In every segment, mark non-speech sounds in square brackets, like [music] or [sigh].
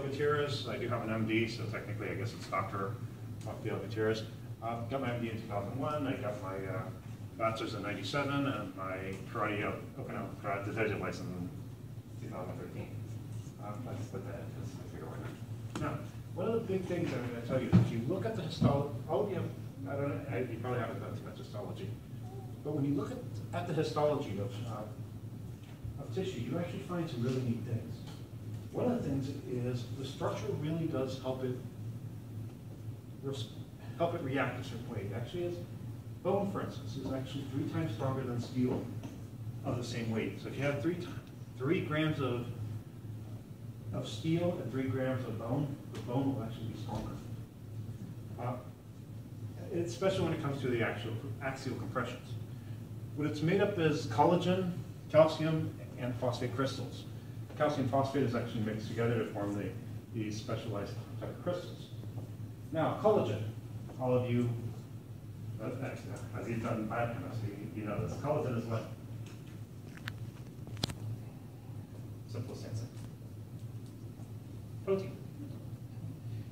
Gutierrez, I do have an MD, so technically I guess it's Dr. Rafael Gutierrez. Uh, got my MD in 2001, I got my uh, bachelor's in 97, and my karate, uh, Okinawa karate division license in 2013. Um, Let's put that, because I figure why not. Now, one of the big things I'm going to tell you is if you look at the histology, all of you I don't know, I- you probably haven't done too much histology, but when you look at, at the histology of, uh, of tissue, you actually find some really neat things. One of the things is the structure really does help it help it react a certain way. It actually is, bone, for instance, is actually three times stronger than steel of the same weight. So if you have three, three grams of, of steel and three grams of bone, the bone will actually be stronger. Uh, Especially when it comes to the actual axial compressions. What it's made up is collagen, calcium, and phosphate crystals. Calcium phosphate is actually mixed together to form the, these specialized type of crystals. Now, collagen, all of you, uh, uh, as you've done biochemistry, you know this. Collagen is what? Simplest answer. Protein.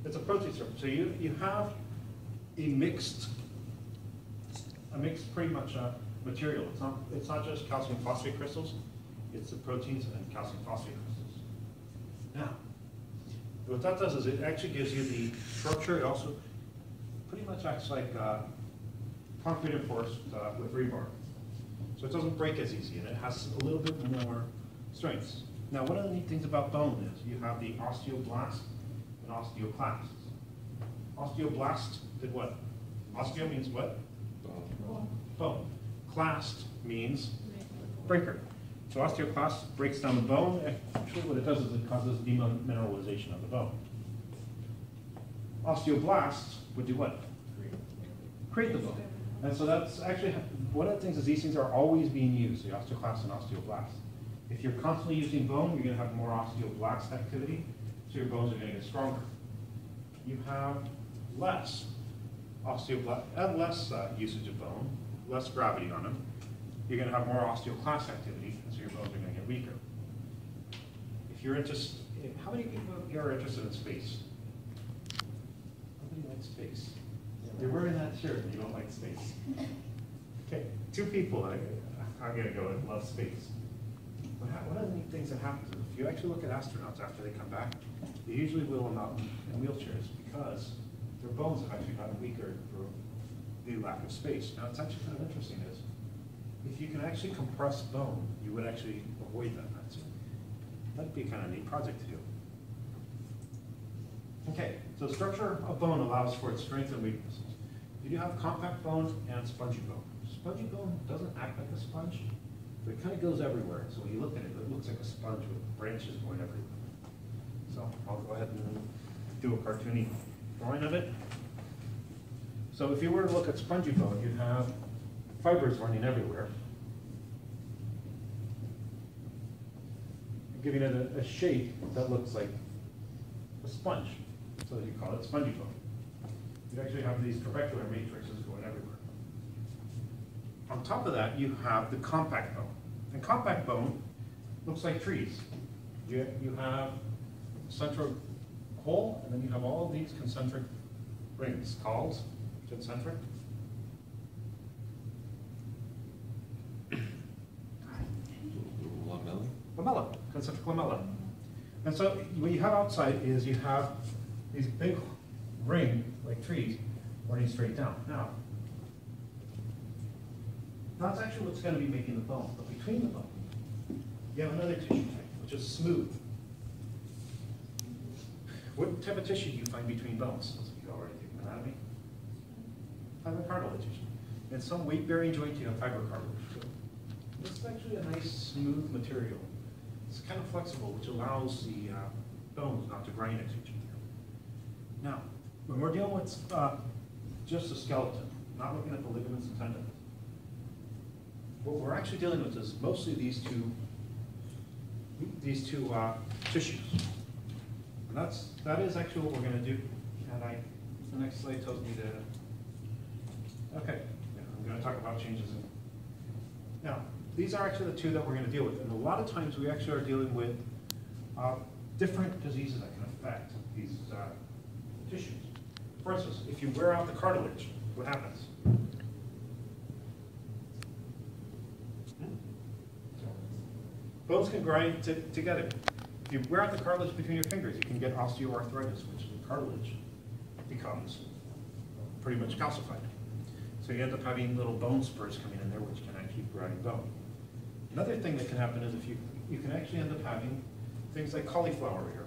It's a protein structure. So you, you have a mixed, a mixed pretty much uh, material. It's not, it's not just calcium phosphate crystals, it's the proteins and calcium phosphate crystals. Now, what that does is it actually gives you the structure, it also pretty much acts like uh, concrete enforced uh, with rebar. So it doesn't break as easy, and it has a little bit more strength. Now, one of the neat things about bone is you have the osteoblast and osteoclasts. Osteoblast did what? Osteo means what? Bone. Clast means breaker. So osteoclast breaks down the bone. Actually, what it does is it causes demineralization of the bone. Osteoblasts would do what? Create the bone. And so that's actually, one of the things is these things are always being used, the osteoclast and osteoblast. If you're constantly using bone, you're gonna have more osteoblast activity, so your bones are gonna get stronger. You have less osteoblast, less uh, usage of bone, less gravity on them. You're gonna have more osteoclast activity, and so your bones are gonna get weaker. If you're interested, how many people here are interested in space? Nobody likes space. You're wearing that shirt and you don't like space. Okay, two people, I, I'm gonna go and love space. One of the neat things that happens is if you actually look at astronauts after they come back, they usually wheel them out in in wheelchairs because their bones have actually gotten weaker through the lack of space. Now, it's actually kind of interesting is, if you can actually compress bone, you would actually avoid that. That's- That'd be a kind of neat project to do. Okay, so structure of bone allows for its strengths and weaknesses. You do have compact bone and spongy bone. Spongy bone doesn't act like a sponge, but it kind of goes everywhere. So when you look at it, it looks like a sponge with branches going everywhere. So I'll go ahead and do a cartoony drawing of it. So if you were to look at spongy bone, you'd have fibers running everywhere. Giving it a, a shape that looks like a sponge, so you call it spongy bone. You actually have these trabecular matrices going everywhere. On top of that, you have the compact bone. And compact bone looks like trees. You, you have a central hole, and then you have all these concentric rings called concentric. Lamella? concentric lamella. And so what you have outside is you have these big ring, like trees, running straight down. Now, that's actually what's going to be making the bone, but between the bone, you have another tissue type, which is smooth. What type of tissue do you find between bones? Those of you already do anatomy. Fibrocartilage. Tissue. In some weight-bearing joint, you have fibrocartilage. This is actually a nice, smooth material. It's kind of flexible, which allows the uh, bones not to grind into each other. Now, when we're dealing with uh, just the skeleton, not looking at the ligaments and tendons, what we're actually dealing with is mostly these two, these two uh, tissues. And that's, that is actually what we're gonna do. And I, the next slide tells me to, okay, yeah, I'm gonna talk about changes in. Now, these are actually the two that we're gonna deal with. And a lot of times, we actually are dealing with uh, different diseases that can affect these uh, tissues. For instance, if you wear out the cartilage, what happens? Bones can grind together. If you wear out the cartilage between your fingers, you can get osteoarthritis, which the cartilage becomes pretty much calcified. So you end up having little bone spurs coming in there, which can actually grind bone. Another thing that can happen is if you, you can actually end up having things like cauliflower ear.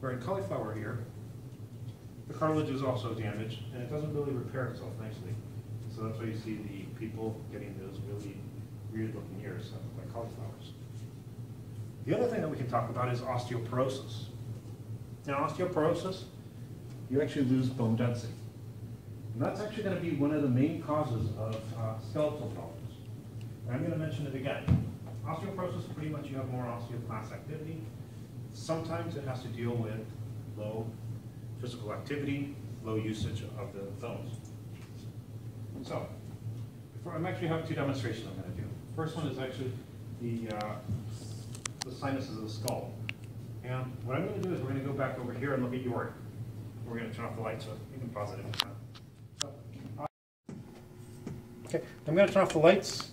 Where in cauliflower ear, the cartilage is also damaged, and it doesn't really repair itself nicely. So that's why you see the people getting those really weird-looking ears, that look like cauliflowers. The other thing that we can talk about is osteoporosis. Now, osteoporosis, you actually lose bone density. And that's actually going to be one of the main causes of uh, skeletal problems. I'm going to mention it again. Osteoporosis, pretty much you have more osteoclast activity. Sometimes it has to deal with low physical activity, low usage of the bones. So, before, I'm actually having two demonstrations I'm going to do. First one is actually the, uh, the sinuses of the skull. And what I'm going to do is we're going to go back over here and look at Yorick. We're going to turn off the light so you can pause it Okay, I'm going to turn off the lights.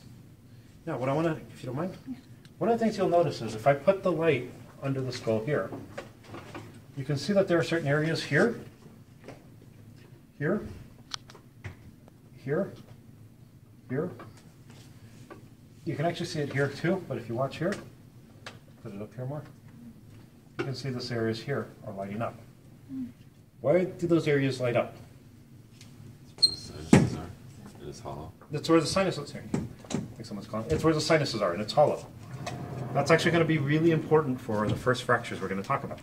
Now, what I want to, if you don't mind, one of the things you'll notice is if I put the light under the skull here, you can see that there are certain areas here, here, here, here. You can actually see it here too, but if you watch here, put it up here more, you can see this areas here are lighting up. Why do those areas light up? It's where the sinuses are. It is hollow. That's where the sinuses are. It's where the sinuses are, and it's hollow. That's actually going to be really important for the first fractures we're going to talk about.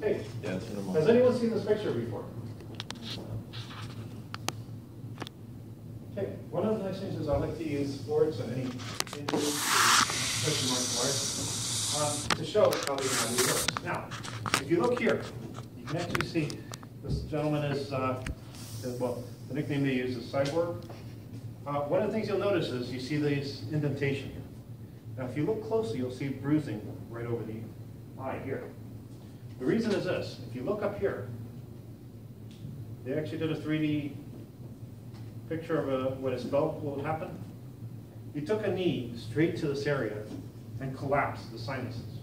Hey, has anyone seen this picture before? Okay, one of the nice things is I like to use sports and any injuries, especially martial um, to show how the anatomy works. Now, if you look here, you can actually see this gentleman is, uh, well, the nickname they use is Cyborg. Uh, one of the things you'll notice is you see this indentation here. Now, if you look closely, you'll see bruising right over the eye here. The reason is this, if you look up here, they actually did a 3D picture of a, what is felt what would happen. You took a knee straight to this area and collapsed the sinuses.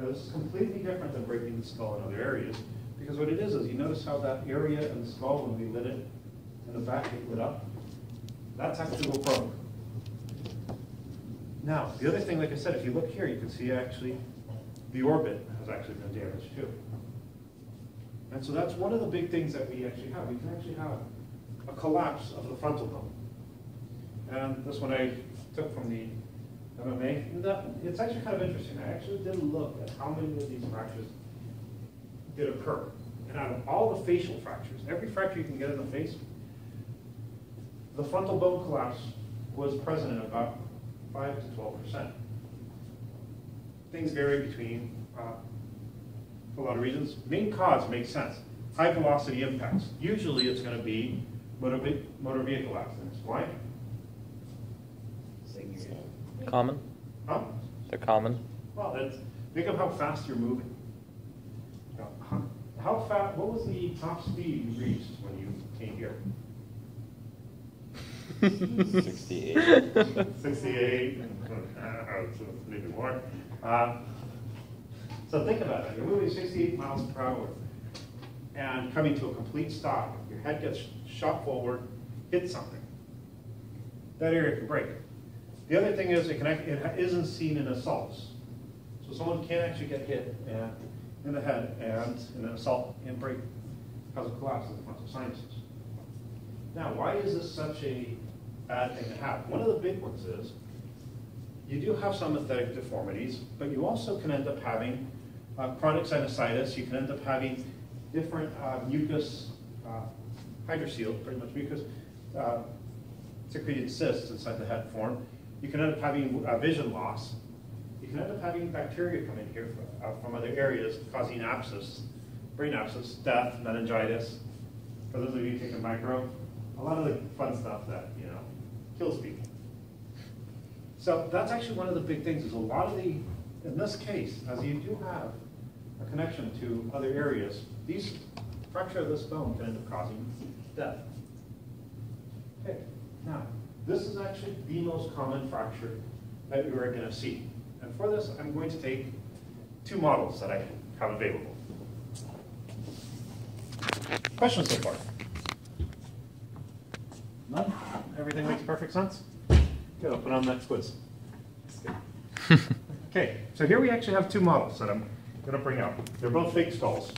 Now this is completely different than breaking the skull in other areas, because what it is is you notice how that area in the skull, when we lit it, in the back it lit up, that's actually what broke. Now, the other thing, like I said, if you look here, you can see actually the orbit has actually been damaged too. And so that's one of the big things that we actually have. We can actually have a collapse of the frontal bone. And this one I took from the MMA. It's actually kind of interesting. I actually did look at how many of these fractures did occur. And out of all the facial fractures, every fracture you can get in the face, the frontal bone collapse was present in about 5 to 12 percent. Things vary between uh, a lot of reasons. Main cause makes sense. High velocity impacts. Usually it's going to be motor, ve- motor vehicle accidents. Why? Common? Huh? They're common. Well, that's, think of how fast you're moving. How, how fast, what was the top speed you reached when you came here? 68. 68, so maybe more. Uh, So think about it, you're moving 68 miles per hour and coming to a complete stop. Your head gets shot forward, hits something. That area can break. The other thing is it, can, act- it isn't seen in assaults. So someone can actually get hit and, in the head and in an assault and break because of collapse of the frontal sinuses. Now, why is this such a bad thing to have? One of the big ones is you do have some aesthetic deformities, but you also can end up having uh, chronic sinusitis. You can end up having different uh, mucus, uh, hydrocele, pretty much mucus, uh, secreted cysts inside the head form. You can end up having uh, vision loss. You can end up having bacteria come in here from, uh, from other areas, causing abscess, brain abscess, death, meningitis. For those of you taking micro, a lot of the fun stuff that kills people. So that's actually one of the big things. Is a lot of the in this case, as you do have a connection to other areas, these, fracture of this bone can end up causing death. Okay, now, this is actually the most common fracture that you are gonna see. And for this, I'm going to take two models that I have available. Questions so far? None? Everything makes perfect sense? Good, I'll put on that quiz. [laughs] Okay, so here we actually have two models that I'm gonna bring out. They're both fake skulls.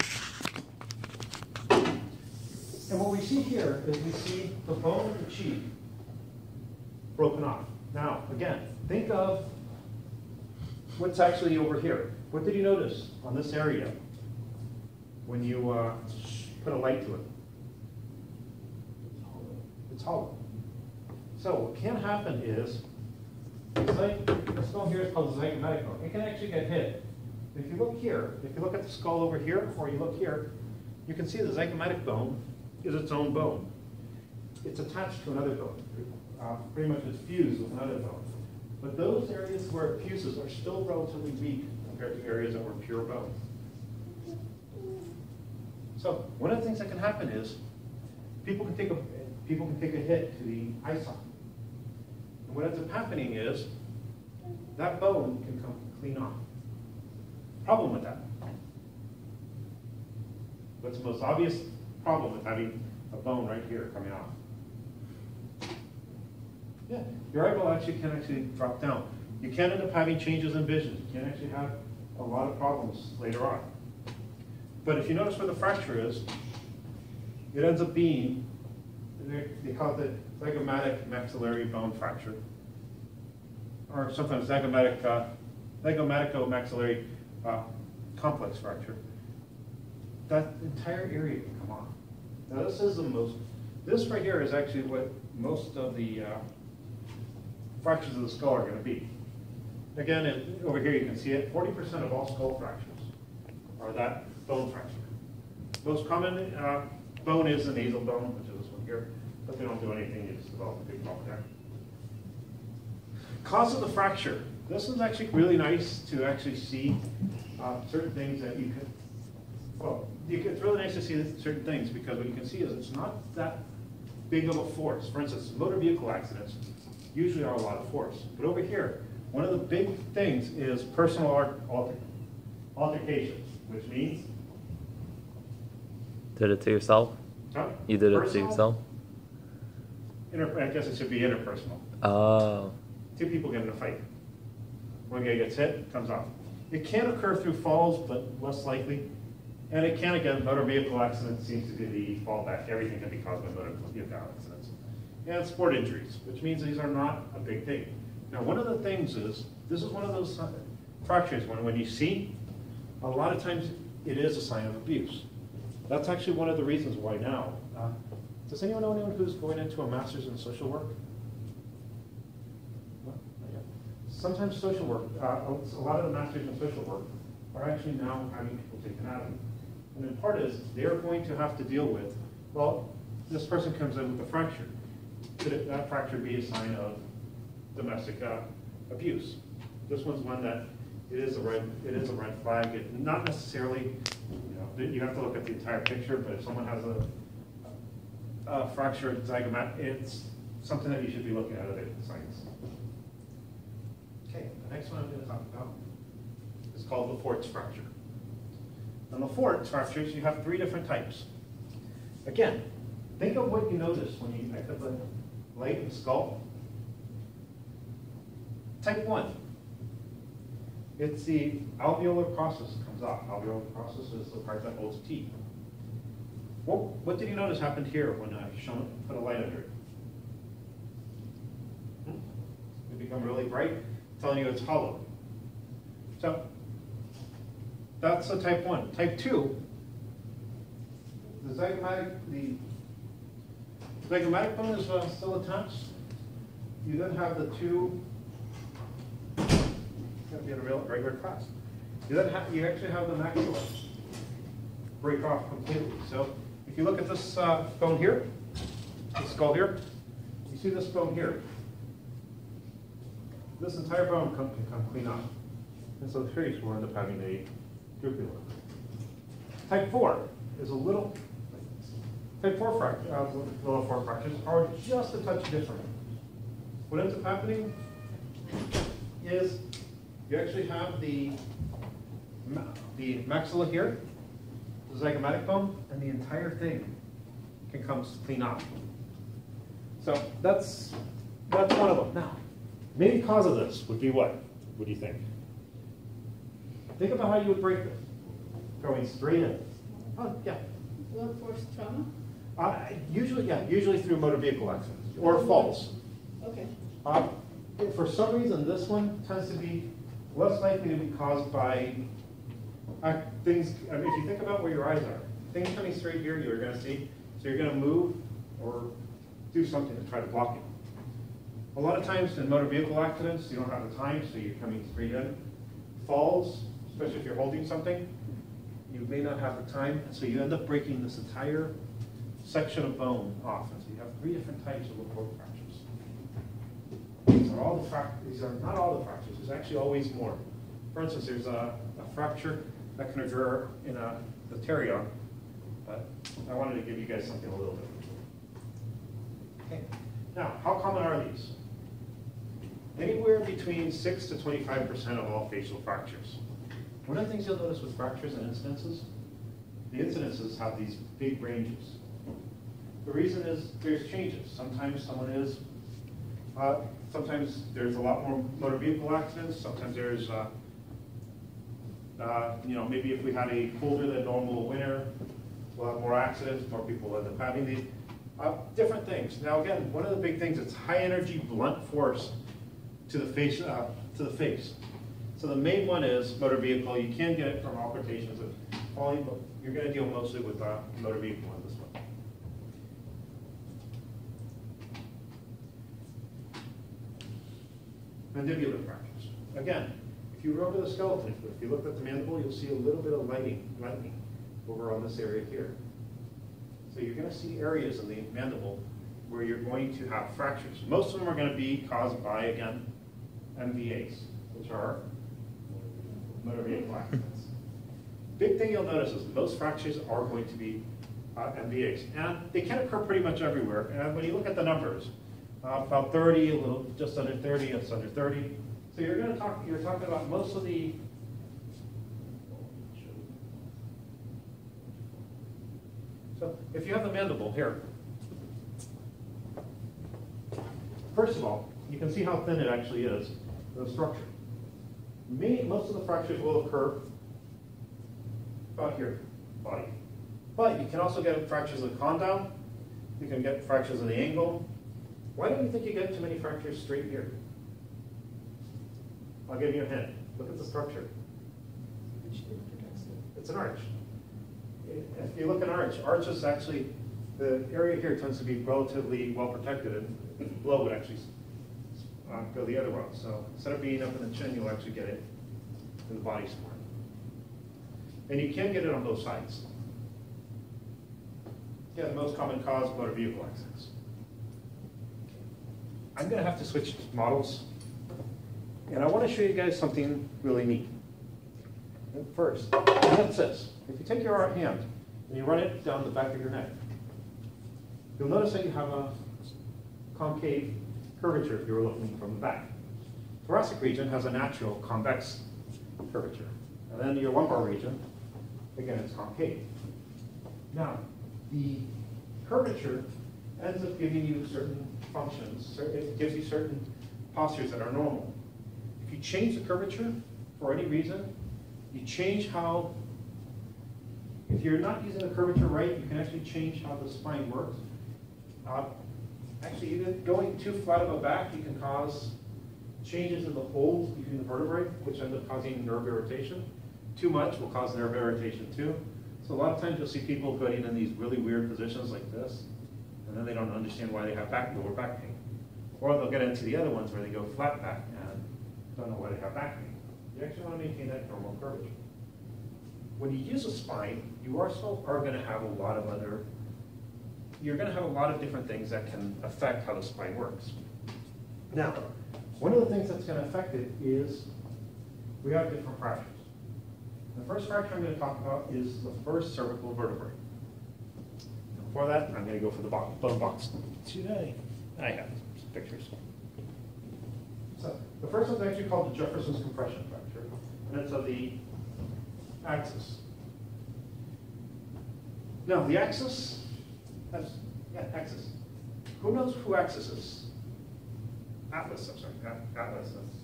And what we see here is we see the bone of the cheek broken off. Now, again, think of what's actually over here. What did you notice on this area when you uh, put a light to it? It's hollow. So what can happen is, like, this bone here is called the zygomatic bone. It can actually get hit. If you look here, if you look at the skull over here, or you look here, you can see the zygomatic bone is its own bone. It's attached to another bone. Uh, pretty much it's fused with another bone. But those areas where it fuses are still relatively weak compared to areas that were pure bone. So one of the things that can happen is people can take a people can take a hit to the eye socket. What ends up happening is that bone can come clean off. Problem with that. What's the most obvious problem with having a bone right here coming off? Yeah, your eyeball actually can actually drop down. You can end up having changes in vision. You can actually have a lot of problems later on. But if you notice where the fracture is, it ends up being, they call it the zygomatic maxillary bone fracture. Or sometimes zygomatic, uh, zygomatico-maxillary uh, complex fracture. That entire area can come off. Now this is the most, this right here is actually what most of the uh, fractures of the skull are going to be. Again, it, over here you can see it, 40% of all skull fractures are that bone fracture. Most common uh, bone is the nasal bone, here, but they don't do anything, you just develop a big bone there. Cause of the fracture. This is actually really nice to actually see uh, certain things that you can, well, you can, it's really nice to see certain things because what you can see is it's not that big of a force. For instance, motor vehicle accidents usually are a lot of force. But over here, one of the big things is personal alter, altercations, which means Did it to yourself? Huh? You did it to Personal, yourself? Inter, I guess it should be interpersonal. Oh. Two people get in a fight. One guy gets hit, comes off. It can occur through falls, but less likely. And it can, again, motor vehicle accidents seems to be the fallback. Everything can be caused by motor vehicle accidents. And sport injuries, which means these are not a big thing. Now, one of the things is, this is one of those fractures when, when you see, a lot of times it is a sign of abuse. That's actually one of the reasons why now. Uh, does anyone know anyone who's going into a master's in social work? No? Sometimes social work, uh, a lot of the masters in social work are actually now having people taken out of it. And in part is, they're going to have to deal with, well, this person comes in with a fracture. Could it- that fracture be a sign of domestic uh, abuse? This one's one that, it is a red, it is a red flag, It- not necessarily, you know, you have to look at the entire picture, but if someone has a, a fractured zygomat, it's something that you should be looking at other signs. Okay, the next one I'm gonna talk about is called the Fort's fracture. And the Fort fractures, you have three different types. Again, think of what you notice when you pick up a light and the skull. Type one. It's the alveolar process that comes off. Alveolar process is the part that holds teeth. What, what did you notice happened here when I shone, put a light under it? Hmm? It become really bright, telling you it's hollow. So that's the type one. Type two, the zygomatic, the zygomatic bone is uh, still attached. You then have the two, gotta be in a real, regular class. You then you actually have the maxilla break off completely. So if you look at this uh, bone here, this skull here, you see this bone here. This entire bone can come clean off. And so the face will end up having a look. Type four is a little, type four fracture, uh, little four fractures are just a touch different. What ends up happening is you actually have the, the maxilla here, the zygomatic bone, and the entire thing can come clean off. So that's, that's one of them. Now, main cause of this would be what? What do you think? Think about how you would break this. Going straight in. Oh, yeah. Workforce trauma? Uh, usually, yeah, usually through motor vehicle accidents or falls. Okay. Uh, for some reason, this one tends to be less likely to be caused by uh, things, I mean, if you think about where your eyes are, things coming straight here, you're gonna see, so you're gonna move or do something to try to block it. A lot of times in motor vehicle accidents, you don't have the time, so you're coming straight in. Falls, especially if you're holding something, you may not have the time, and so you end up breaking this entire section of bone off. And so you have three different types of Le Fort fractures. These are all the frac, these are not all the fractures, there's actually always more. For instance, there's a, a fracture that can occur in a, the pterion, but I wanted to give you guys something a little different. Okay, now, how common are these? Anywhere between six to twenty-five percent of all facial fractures. One of the things you'll notice with fractures and incidences, the incidences have these big ranges. The reason is there's changes. Sometimes someone is, uh, sometimes there's a lot more motor vehicle accidents, sometimes there's, uh, uh, you know, maybe if we had a colder than normal winter, we'll have more accidents, more people end up having these, uh, different things. Now again, one of the big things, it's high energy blunt force to the face, uh, to the face. So the main one is motor vehicle. You can get it from occultations of falling, but you're gonna deal mostly with, uh, motor vehicle on this one. Mandibular fractures. Again, if you remember the skeleton, if you look at the mandible, you'll see a little bit of lightning, lightning over on this area here. So you're gonna see areas in the mandible where you're going to have fractures. Most of them are gonna be caused by, again, MVAs, which are motor vehicle accidents. Big thing you'll notice is most fractures are going to be uh, MVAs, and they can occur pretty much everywhere. And when you look at the numbers, uh, about 30, a little just under 30, it's under 30. So you're going to talk. You're talking about most of the. So if you have the mandible here, first of all, you can see how thin it actually is, the structure. Most of the fractures will occur about here, body. But you can also get fractures of the condyle, you can get fractures of the angle. Why don't you think you get too many fractures straight here? I'll give you a hint. Look at the structure. It's an arch. If you look at arch, arch is actually, the area here tends to be relatively well protected and blow would actually uh, go the other way. So instead of being up in the chin, you'll actually get it in the body support. And you can get it on both sides. Yeah, the most common cause of motor vehicle accidents. I'm gonna have to switch models. And I wanna show you guys something really neat. First, that's this. If you take your right hand and you run it down the back of your neck, you'll notice that you have a concave curvature if you were looking from the back. Thoracic region has a natural convex curvature. And then your lumbar region, again, it's concave. Now, the curvature ends up giving you certain functions, it gives you certain postures that are normal. If you change the curvature for any reason, you change how, if you're not using the curvature right, you can actually change how the spine works. Uh, Actually, even going too flat of a back, you can cause changes in the folds between the vertebrae, which end up causing nerve irritation. Too much will cause nerve irritation too. So a lot of times you'll see people putting in these really weird positions like this, and then they don't understand why they have back, lower back pain. Or they'll get into the other ones where they go flat back and don't know why they have back pain. You actually want to maintain that normal curvature. When you use a spine, you also are going to have a lot of other you're going to have a lot of different things that can affect how the spine works. Now, one of the things that's going to affect it is we have different fractures. The first fracture I'm gonna talk about is the first cervical vertebrae. Before that, I'm gonna go for the box, bone box today. I have some pictures. So, the first one's actually called the Jefferson's compression fracture, and it's of the axis. Now, the axis, that's, yeah, axis. Who knows who axis is? Atlas, I'm sorry, At- Atlas. that's-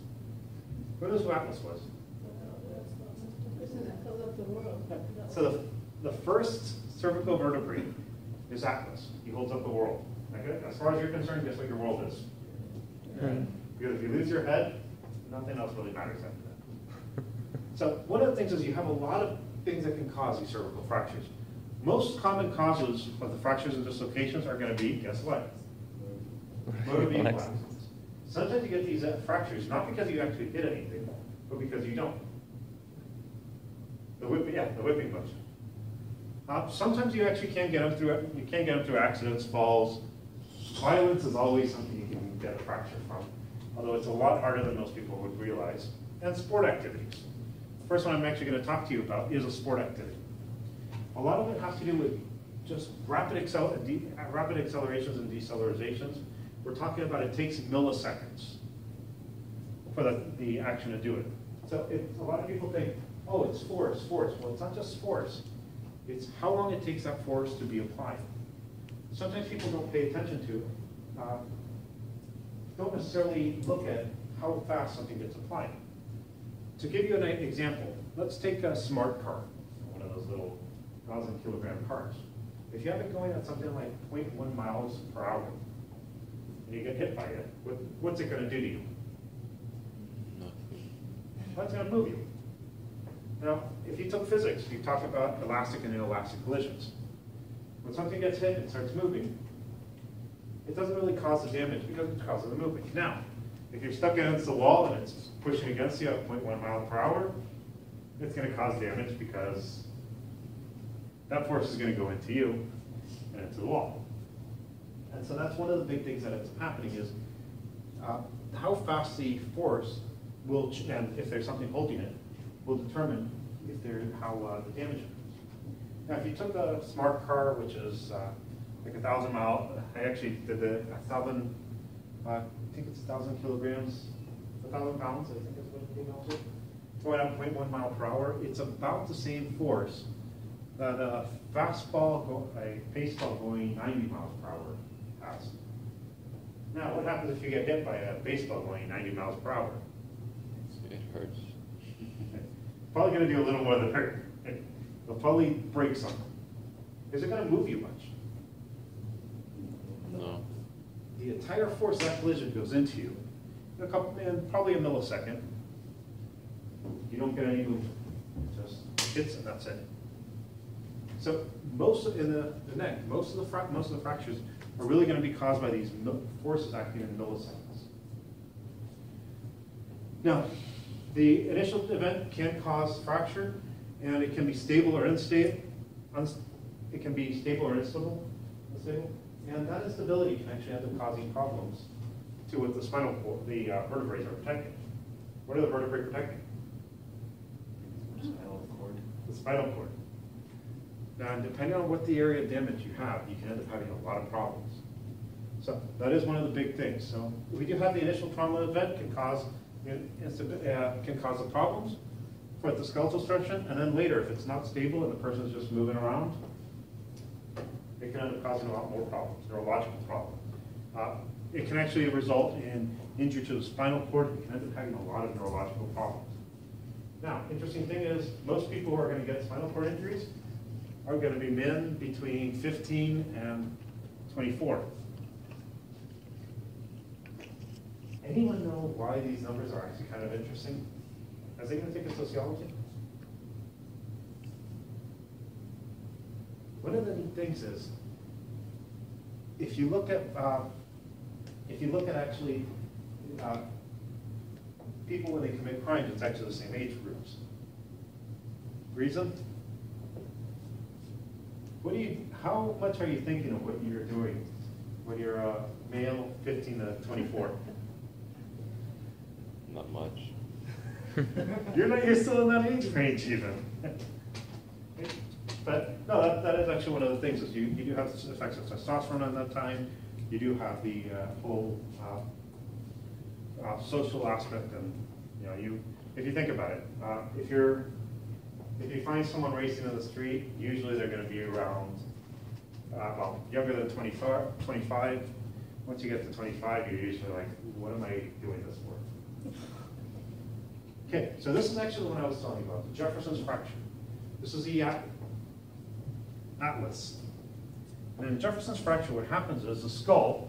Who knows who Atlas was? The person that fills up the world. So the, the first cervical vertebrae is Atlas. He holds up the world. Okay? As far as you're concerned, guess what your world is? Because if you lose your head, nothing else really matters after that. [laughs] So one of the things is you have a lot of things that can cause these cervical fractures. Most common causes of the fractures and dislocations are going to be, guess what? Motor vehicle accidents. Sometimes you get these uh, fractures, not because you actually hit anything, but because you don't. The whipping, yeah, the whipping motion. Uh, sometimes you actually can get them through, you can get them through accidents, falls. Violence is always something you can get a fracture from, although it's a lot harder than most people would realize. And sport activities. The first one I'm actually going to talk to you about is a sport activity. A lot of it has to do with just rapid, accel- rapid accelerations and decelerations. We're talking about it takes milliseconds for the, the action to do it. So it, a lot of people think, oh, it's force, force. Well, it's not just force. It's how long it takes that force to be applied. Sometimes people don't pay attention to, uh, don't necessarily look at how fast something gets applied. To give you an example, let's take a smart car, one of those little thousand kilogram cars. If you have it going at something like 0.1 miles per hour, and you get hit by it, what, what's it gonna do to you? Nothing. Well, it's gonna move you. Now, if you took physics, you talk about elastic and inelastic collisions. When something gets hit and starts moving, it doesn't really cause the damage because it causes the movement. Now, if you're stuck against the wall and it's pushing against you at 0.1 mile per hour, it's gonna cause damage because that force is gonna go into you and into the wall. And so that's one of the big things that ends up happening is uh, how fast the force will, and if there's something holding it, will determine if there, how uh, the damage is. Now, if you took a smart car, which is uh, like a thousand mile, I actually did the, a thousand, uh, I think it's a thousand kilograms, a thousand pounds, I think is what it equals it. Going up 0.1 mile per hour, it's about the same force that a fastball, go- a baseball going 90 miles per hour has. Now, what happens if you get hit by a baseball going 90 miles per hour? It hurts. Probably gonna do a little more than hurt. It'll probably break something. Is it gonna move you much? No. The entire force that collision goes into you, in a couple, in probably a millisecond. You don't get any movement. It just hits and that's it. So most of, in the, the neck, most of the most of the fractures are really gonna be caused by these forces acting in milliseconds. Now, the initial event can cause fracture, and it can be stable or unstable. It can be stable or unstable, unstable, and that instability can actually end up causing problems to what the spinal cord, the uh, vertebrae are protecting. What are the vertebrae protecting? The Spinal cord. The spinal cord. Now, depending on what the area of damage you have, you can end up having a lot of problems. So that is one of the big things. So we do have the initial trauma event can cause uh, can cause the problems for the skeletal structure, and then later, if it's not stable and the person's just moving around, it can end up causing a lot more problems, neurological problems. Uh, it can actually result in injury to the spinal cord. And can end up having a lot of neurological problems. Now, interesting thing is, most people who are going to get spinal cord injuries are going to be men between 15 and 24. Anyone know why these numbers are actually kind of interesting? Has anyone taken sociology? One of the neat things is, if you look at, uh, if you look at actually, uh, people when they commit crimes, it's actually the same age groups. Reason? What do you, how much are you thinking of what you're doing when you're a male, 15 to 24? Not much. [laughs] You're not, you're still in that age range even. But, no, that, that is actually one of the things, is you, you do have the effects of testosterone at that time. You do have the uh, whole uh, uh, social aspect and, you know, you, if you think about it, uh, if you're, if you find someone racing in the street, usually they're gonna be around, uh, well, younger than 25. 25. Once you get to twenty-five, you're usually like, what am I doing this for? Okay, so this is actually the one I was telling you about, the Jefferson's fracture. This is the atlas. And in Jefferson's fracture, what happens is the skull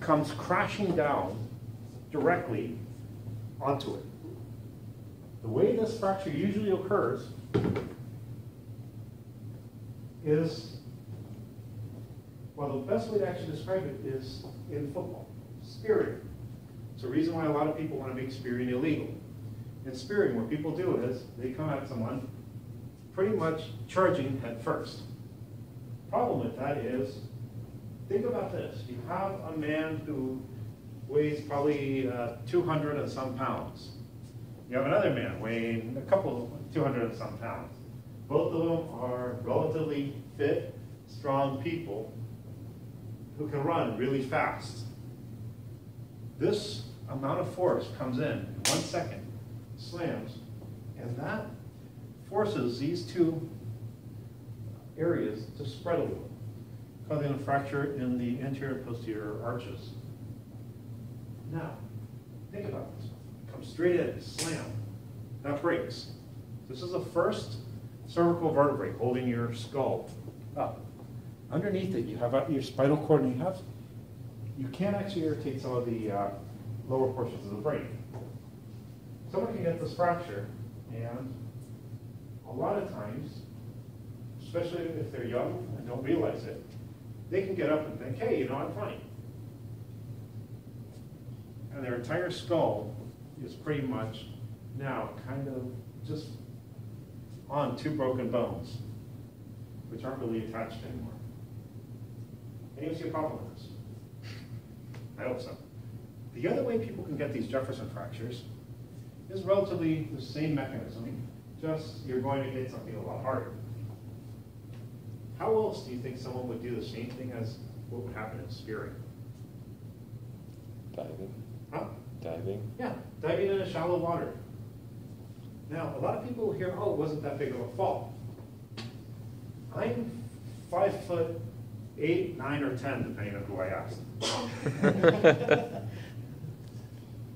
comes crashing down directly onto it. The way this fracture usually occurs is, well, the best way to actually describe it is in football, spearing. It's the reason why a lot of people want to make spearing illegal. In spearing, what people do is, they come at someone pretty much charging head first. Problem with that is, think about this, you have a man who weighs probably uh, 200 and some pounds. You have another man weighing a couple, 200 and some pounds. Both of them are relatively fit, strong people who can run really fast. This amount of force comes in in one second, slams, and that forces these two areas to spread a little, causing a fracture in the anterior and posterior arches. Now, think about this. Come straight in, slam. That breaks. This is the first cervical vertebrae holding your skull up. Underneath it, you have your spinal cord, and you have, you can actually irritate some of the uh, lower portions of the brain. Someone can get this fracture, and a lot of times, especially if they're young and don't realize it, they can get up and think, hey, you know, I'm fine. And their entire skull is pretty much now kind of just on two broken bones, which aren't really attached anymore. Anyone see a problem with this? I hope so. The other way people can get these Jefferson fractures is relatively the same mechanism, just you're going to hit something a lot harder. How else do you think someone would do the same thing as what would happen in spearing? Diving. Huh? Diving. Yeah, diving into shallow water. Now, a lot of people hear, oh, it wasn't that big of a fall. I'm five foot eight, nine, or 10, depending on who I ask. [laughs]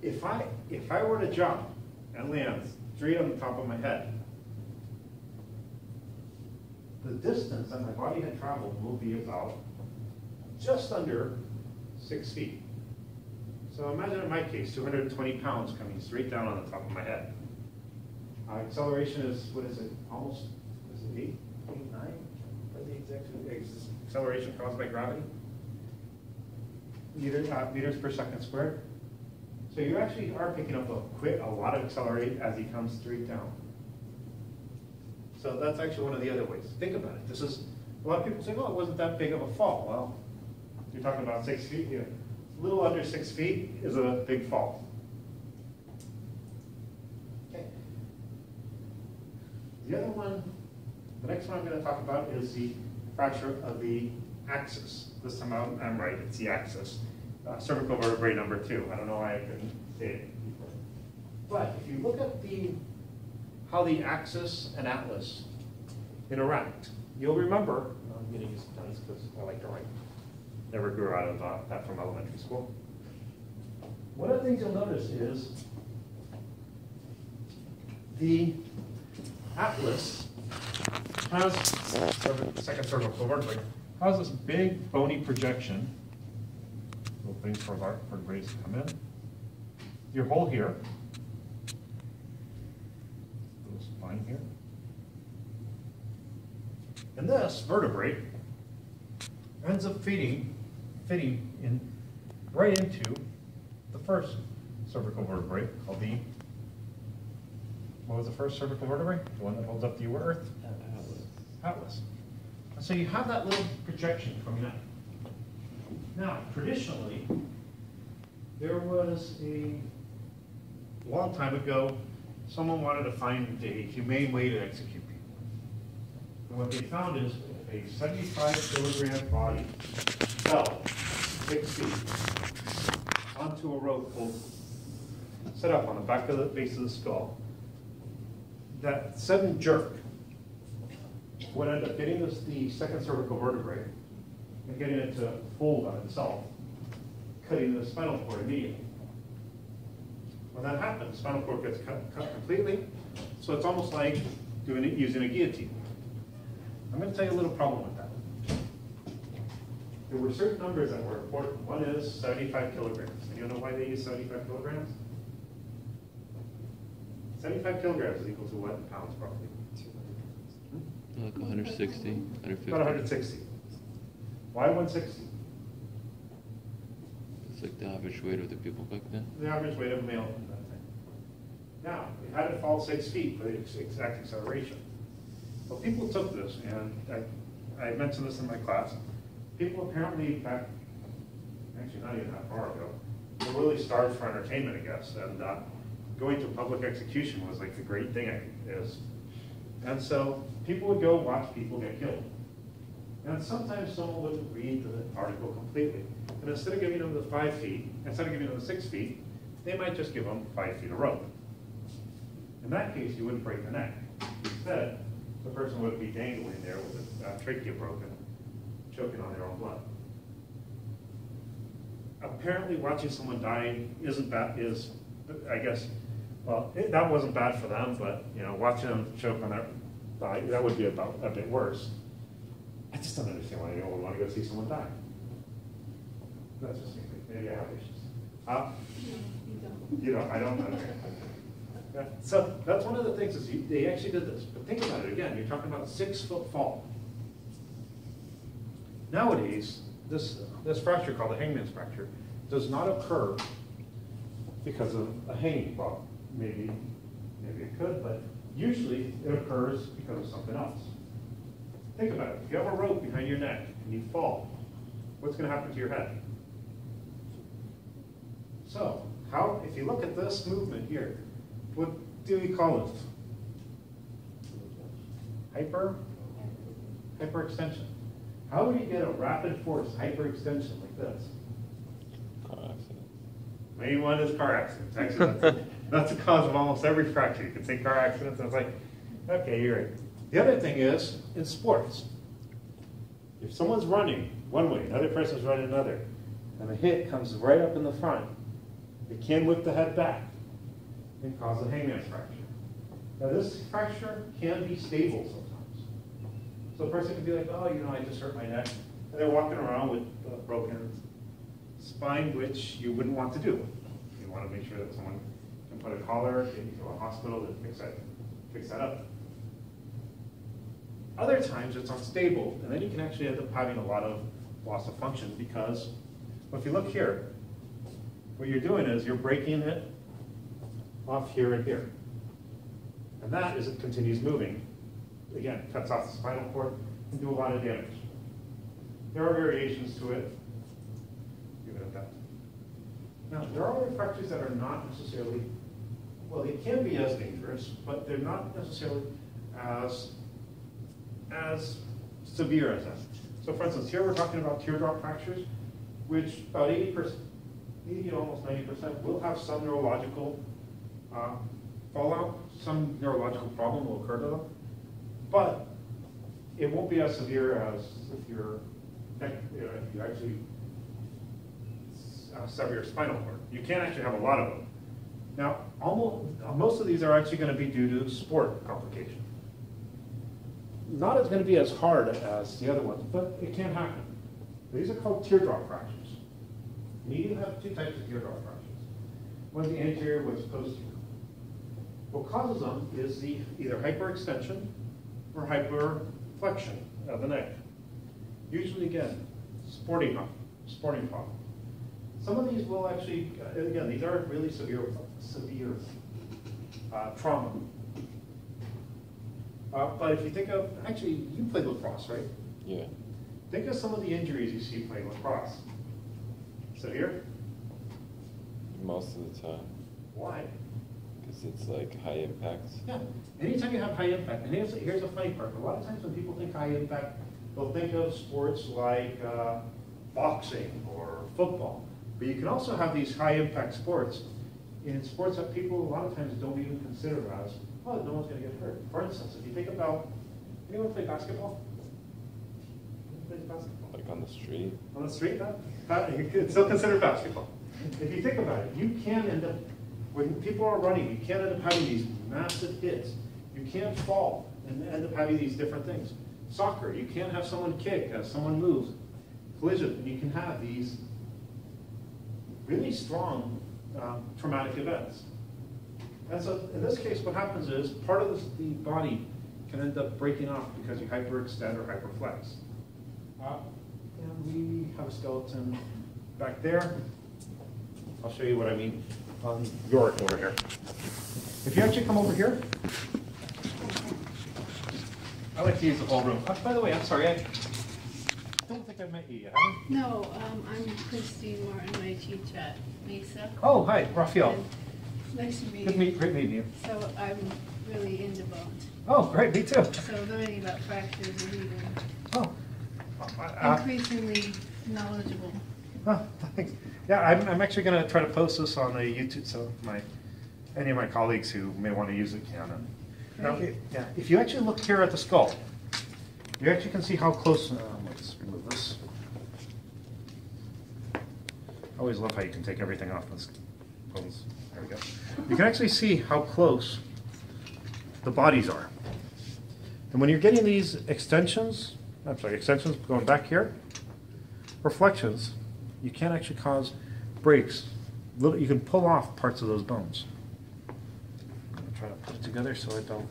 If I, if I were to jump and land straight on the top of my head, the distance that my body had traveled will be about just under six feet. So imagine in my case, 220 pounds coming straight down on the top of my head. Uh, acceleration is, what is it, almost, is it eight, eight, nine? What the exact, ex- acceleration caused by gravity? Meter, uh, meters per second squared. So you actually are picking up a quick, a lot of accelerate as he comes straight down. So that's actually one of the other ways. Think about it. This is, a lot of people say, well, it wasn't that big of a fall. Well, you're talking about six feet here. A little under six feet is a big fall. Okay. The other one, the next one I'm going to talk about is the fracture of the axis. This time I'm, I'm right, it's the axis. Uh, cervical vertebrae number two. I don't know why I couldn't say it before. But if you look at the, how the axis and atlas interact, you'll remember, I'm going to use pens because I like to write. Never grew out of uh, that from elementary school. One of the things you'll notice is the atlas has, cervi- second cervical vertebrae, has this big bony projection, little things for our vertebrae to come in. Your hole here, little spine here. And this vertebrae ends up feeding, fitting in right into the first cervical vertebrae called the, what was the first cervical vertebrae? The one that holds up the earth? Atlas. And so you have that little projection coming out. Now, traditionally, there was a long time ago, someone wanted to find a humane way to execute people. And what they found is a seventy-five kilogram body fell six feet onto a rope pulled, set up on the back of the base of the skull. That sudden jerk would end up getting this, the second cervical vertebrae and getting it to fold on itself, cutting the spinal cord immediately. When that happens, spinal cord gets cut, cut completely, so it's almost like doing it using a guillotine. I'm gonna tell you a little problem with that. There were certain numbers that were important. One is seventy-five kilograms. And you know why they use seventy-five kilograms? Seventy-five kilograms is equal to what in pounds roughly? Like 160, 150. About hundred sixty. Why one sixty? It's like the average weight of the people back then. The average weight of a male in that thing. Now, it had to fall six feet for the exact acceleration. Well, people took this, and I, I mentioned this in my class. People apparently back, actually not even that far ago, were really starved for entertainment, I guess, and, uh, going to public execution was like the great thing it is. And so, people would go watch people get killed. And sometimes someone wouldn't read the article completely. And instead of giving them the five feet, instead of giving them the six feet, they might just give them five feet of rope. In that case, you wouldn't break the neck. Instead, the person would be dangling there with a uh, trachea broken, choking on their own blood. Apparently, watching someone dying isn't bad, is, I guess, well, it- that wasn't bad for them, but, you know, watching them choke on their, die, that would be about, a bit worse. I just don't understand why anyone would want to go see someone die. That's just me, maybe I have issues. Uh, you know, I don't understand. So that's one of the things is you, they actually did this, but think about it again, you're talking about a six-foot fall. Nowadays, this, this fracture called a hangman's fracture does not occur because of a hanging, well, maybe, maybe it could, but usually it occurs because of something else. Think about it, if you have a rope behind your neck and you fall, what's gonna happen to your head? So, how, if you look at this movement here, what do we call it? Hyper? Hyperextension. How would you get a rapid force hyperextension like this? Car accident. Main one is car accidents. [laughs] Actually, that's, the cause of almost every fracture. You can say car accidents, and it's like, okay, you're right. The other thing is, in sports, if someone's running one way, another person's running another, and the hit comes right up in the front, it can whip the head back and cause a hangman's fracture. Now, this fracture can be stable sometimes. So a person can be like, oh, you know, I just hurt my neck, and they're walking around with a broken spine, which you wouldn't want to do. You want to make sure that someone put a collar, get you to a hospital to fix that, fix that up. Other times it's unstable, and then you can actually end up having a lot of loss of function because, well, if you look here, what you're doing is you're breaking it off here and here. And that, as it continues moving, again, cuts off the spinal cord and do a lot of damage. There are variations to it. Leave it at that. Now, there are fractures that are not necessarily, well, they can be as dangerous, but they're not necessarily as, as severe as that. So for instance, here we're talking about teardrop fractures, which about eighty percent, eighty to almost ninety percent will have some neurological uh, fallout, some neurological problem will occur to them. But it won't be as severe as if you're, you know, if you actually uh, sever your spinal cord. You can actually have a lot of them. Now, almost, most of these are actually going to be due to sport complication. Not as going to be as hard as the other ones, but it can happen. These are called teardrop fractures. You have two types of teardrop fractures. One's the anterior, one's posterior. What causes them is the either hyperextension or hyperflexion of the neck. Usually, again, sporting, sporting problem. Some of these will actually, uh, again, these are really severe, severe uh, trauma. Uh, But if you think of, actually, you played lacrosse, right? Yeah. Think of some of the injuries you see playing lacrosse. Severe? Most of the time. Why? Because it's like high impact. Yeah, anytime you have high impact, and here's, here's a funny part, a lot of times when people think high impact, they'll think of sports like uh, boxing or football. But you can also have these high impact sports in sports that people a lot of times don't even consider as, oh, no one's gonna get hurt. For instance, if you think about, anyone play basketball? Plays basketball? Like on the street. On the street, that, that, it's still considered basketball. If you think about it, you can end up, when people are running, you can end up having these massive hits. You can't fall and end up having these different things. Soccer, you can't have someone kick as someone moves. Collision, you can have these really strong um, traumatic events. And so in this case, what happens is part of the body can end up breaking off because you hyperextend or hyperflex. Uh, and we have a skeleton back there. I'll show you what I mean on Yorick over here. If you actually come over here, I like to use the whole room. Uh, By the way, I'm sorry, I don't think I met you yet. No, um, I'm Christine Martin, I teach at Mesa. Oh, hi, Raphael. And Nice to meet Good you. meet, great meeting you. So I'm really into bones, Oh, great, me too. so learning about fractures and even Oh. Uh, increasingly knowledgeable. Oh, thanks. Yeah, I'm, I'm actually gonna try to post this on a YouTube, so my, any of my colleagues who may want to use it can. Now, if- yeah, if you actually look here at the skull, you actually can see how close, um, let's remove this. I always love how you can take everything off this bones. There we go. You can actually see how close the bodies are. And when you're getting these extensions, I'm sorry, extensions going back here, reflections, you can actually cause breaks. You can pull off parts of those bones. I'm gonna try to put it together so I don't.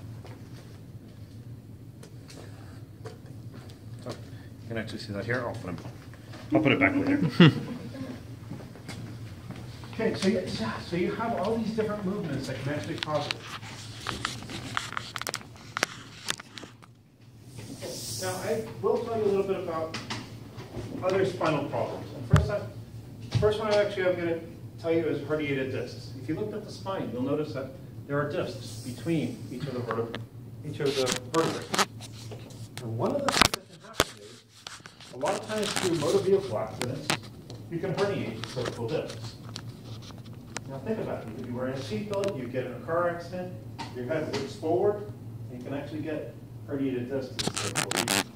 So, you can actually see that here. I'll put it, I'll put it back later. [laughs] Okay, so you, so you have all these different movements that can actually cause it. Now, I will tell you a little bit about other spinal problems. And first, I, first one I actually I'm going to tell you is herniated discs. If you looked at the spine, you'll notice that there are discs between each of the vertebrae, each of the vertebrae. And one of the things that can happen is, a lot of times through motor vehicle accidents, you can herniate cervical discs. Now think about it. If You wearing a seatbelt, you get in a car accident, your head whips forward, and you can actually get herniated region.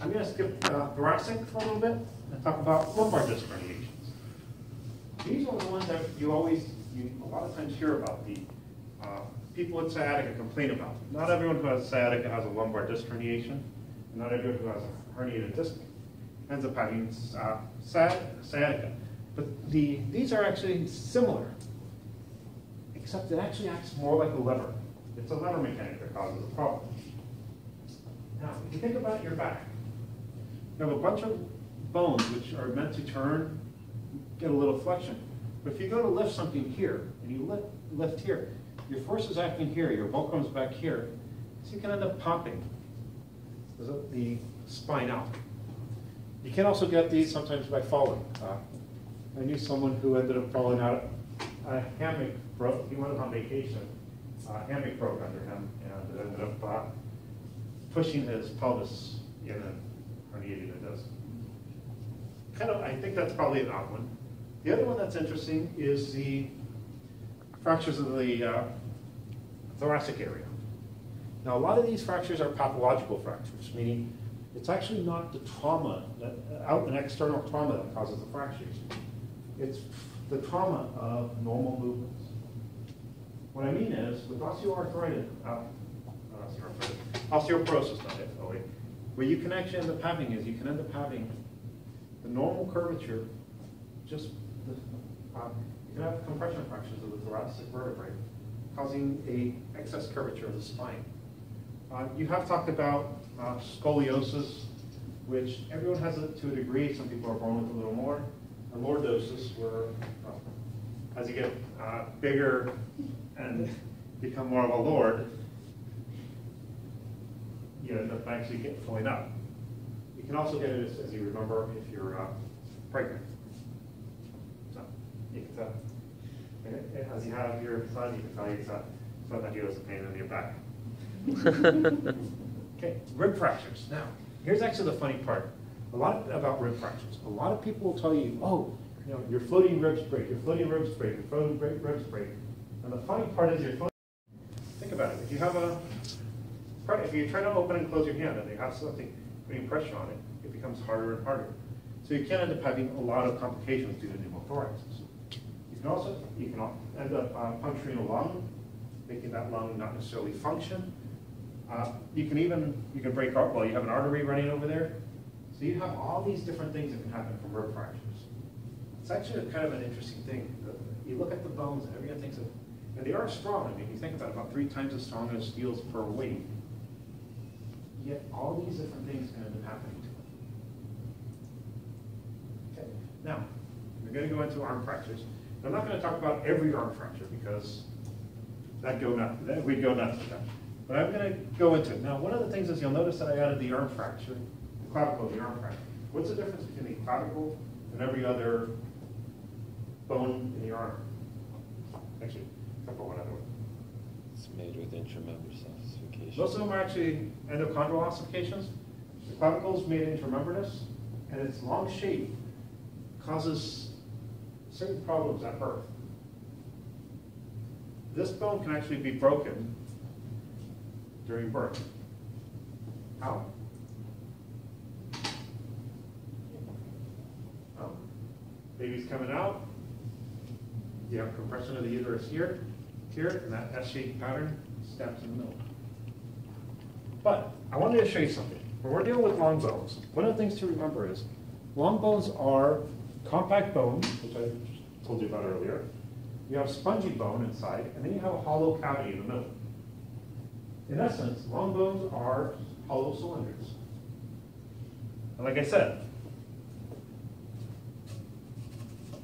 I'm going to skip uh, thoracic for a little bit and talk about lumbar disc herniations. These are the ones that you always, you a lot of times hear about. The uh, people with sciatica complain about. Not everyone who has sciatica has a lumbar disc herniation. and Not everyone who has a herniated disc ends up having uh, sciatica. But the, these are actually similar, except it actually acts more like a lever. It's a lever mechanic that causes the problem. Now, if you think about your back, you have a bunch of bones which are meant to turn, get a little flexion. But if you go to lift something here, and you lift, lift here, your force is acting here, your fulcrum's back here, so you can end up popping the, the spine out. You can also get these sometimes by falling. Uh, I knew someone who ended up falling out, a hammock broke, he went on vacation, a hammock broke under him, and it ended up uh, pushing his pelvis in a disc. Kind of, I think that's probably an odd one. The other one that's interesting is the fractures of the uh, thoracic area. Now, a lot of these fractures are pathological fractures, meaning it's actually not the trauma, that, out an external trauma that causes the fractures. It's the trauma of normal movements. What I mean is, with osteoarthritis, uh, osteoarthritis, osteoporosis, not FOA, what you can actually end up having is you can end up having the normal curvature, just, the, uh, you can have compression fractures of the thoracic vertebrae, causing a excess curvature of the spine. Uh, you have talked about uh, scoliosis, which everyone has it to a degree. Some people are born with a little more. And lordosis, where uh, as you get uh, bigger and become more of a lord, you end up actually get pulling up. You can also get it, as, you remember, if you're uh, pregnant. So, you can tell. And it- as you have your son, you can tell you son that he was a pain in your back. [laughs] Okay, rib fractures. Now, here's actually the funny part. A lot about rib fractures. A lot of people will tell you, oh, you know, your floating ribs break, your floating ribs break, your floating ri- ribs break. And the funny part is your floating, think about it. If you have a, if you try to open and close your hand and you have something putting pressure on it, it becomes harder and harder. So you can end up having a lot of complications due to pneumothorax. You can also, you can end up uh, puncturing a lung, making that lung not necessarily function. Uh, You can even, you can break, well, you have an artery running over there. So you have all these different things that can happen from rib fractures. It's actually kind of an interesting thing. You look at the bones, and everyone thinks of, and they are strong. I mean, you think about about three times as strong as steels per weight. Yet all these different things can end up happening to them. Okay, now, we're gonna go into arm fractures. I'm not gonna talk about every arm fracture because that go nuts, that, we'd go nuts with that. But I'm gonna go into it. Now, one of the things is you'll notice that I added the arm fracture, clavicle, the fracture. What's the difference between the clavicle and every other bone in your arm? Actually, except for one other one. It's made with intramembranous ossification. Most of them are actually endochondral ossifications. The clavicle is made intramembranous, and its long shape causes certain problems at birth. This bone can actually be broken during birth. How? Oh, Baby's coming out. You have compression of the uterus here, here, and that S-shaped pattern snaps in the middle. But I wanted to show you something. When we're dealing with long bones, one of the things to remember is long bones are compact bones, which I told you about earlier. You have spongy bone inside, and then you have a hollow cavity in the middle. In essence, long bones are hollow cylinders. And like I said,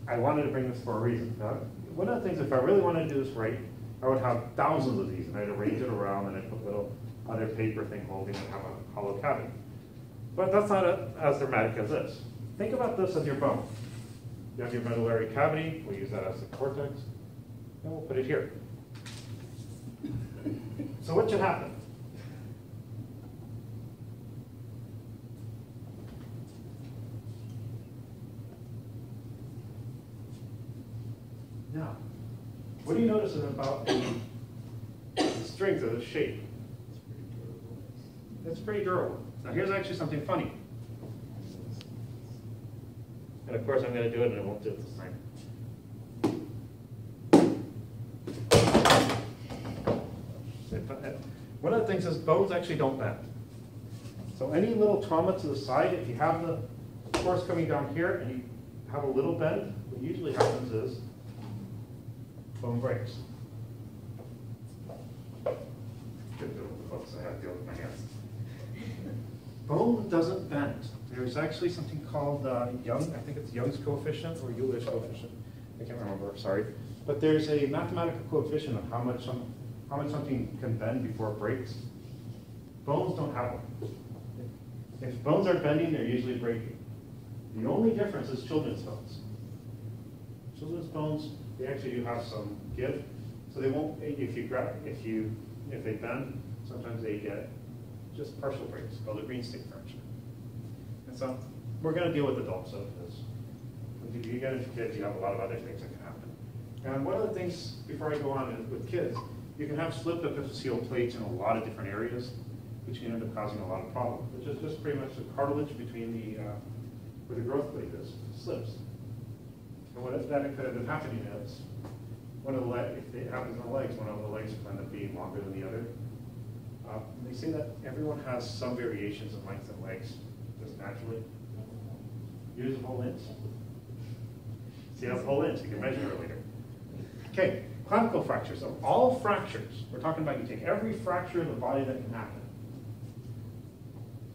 I wanted to bring this for a reason. Now, one of the things, if I really wanted to do this right, I would have thousands of these, and I'd arrange it around, and I'd put little other paper thing holding and have a hollow cavity. But that's not a- as dramatic as this. Think about this as your bone. You have your medullary cavity, we'll use that as the cortex, and we'll put it here. So what should happen? Now, what do you notice about the the strength of the shape? It's pretty durable. Now here's actually something funny. And of course, I'm gonna do it and I won't do it this time. One of the things is bones actually don't bend. So any little trauma to the side, if you have the force coming down here and you have a little bend, what usually happens is bone breaks. Good deal with the books, I have to deal with my hands. Bone doesn't bend. There's actually something called uh, Young, I think it's Young's coefficient or Euler's coefficient. I can't remember, sorry. But there's a mathematical coefficient of how much some, how much something can bend before it breaks. Bones don't have one. If bones are bending, they're usually breaking. The only difference is children's bones. Children's bones, they actually do have some give, so they won't, if you grab, if you, if they bend, sometimes they get just partial breaks, called a green stick fracture. And so, we're gonna deal with adults, so this, if you get into kids, you have a lot of other things that can happen. And one of the things, before I go on, is with kids, you can have slipped epiphyseal plates in a lot of different areas, which can end up causing a lot of problems, which is just pretty much the cartilage between the, uh, where the growth plate is, slips. And what that could end up happening is, one of the leg, if it happens in the legs, one of the legs will end up being longer than the other. Uh, They say that everyone has some variations in length of legs, just naturally. Use a whole inch. See, a whole inch, you can measure it later. Okay, clavicle fractures, of all fractures, we're talking about you take every fracture in the body that can happen.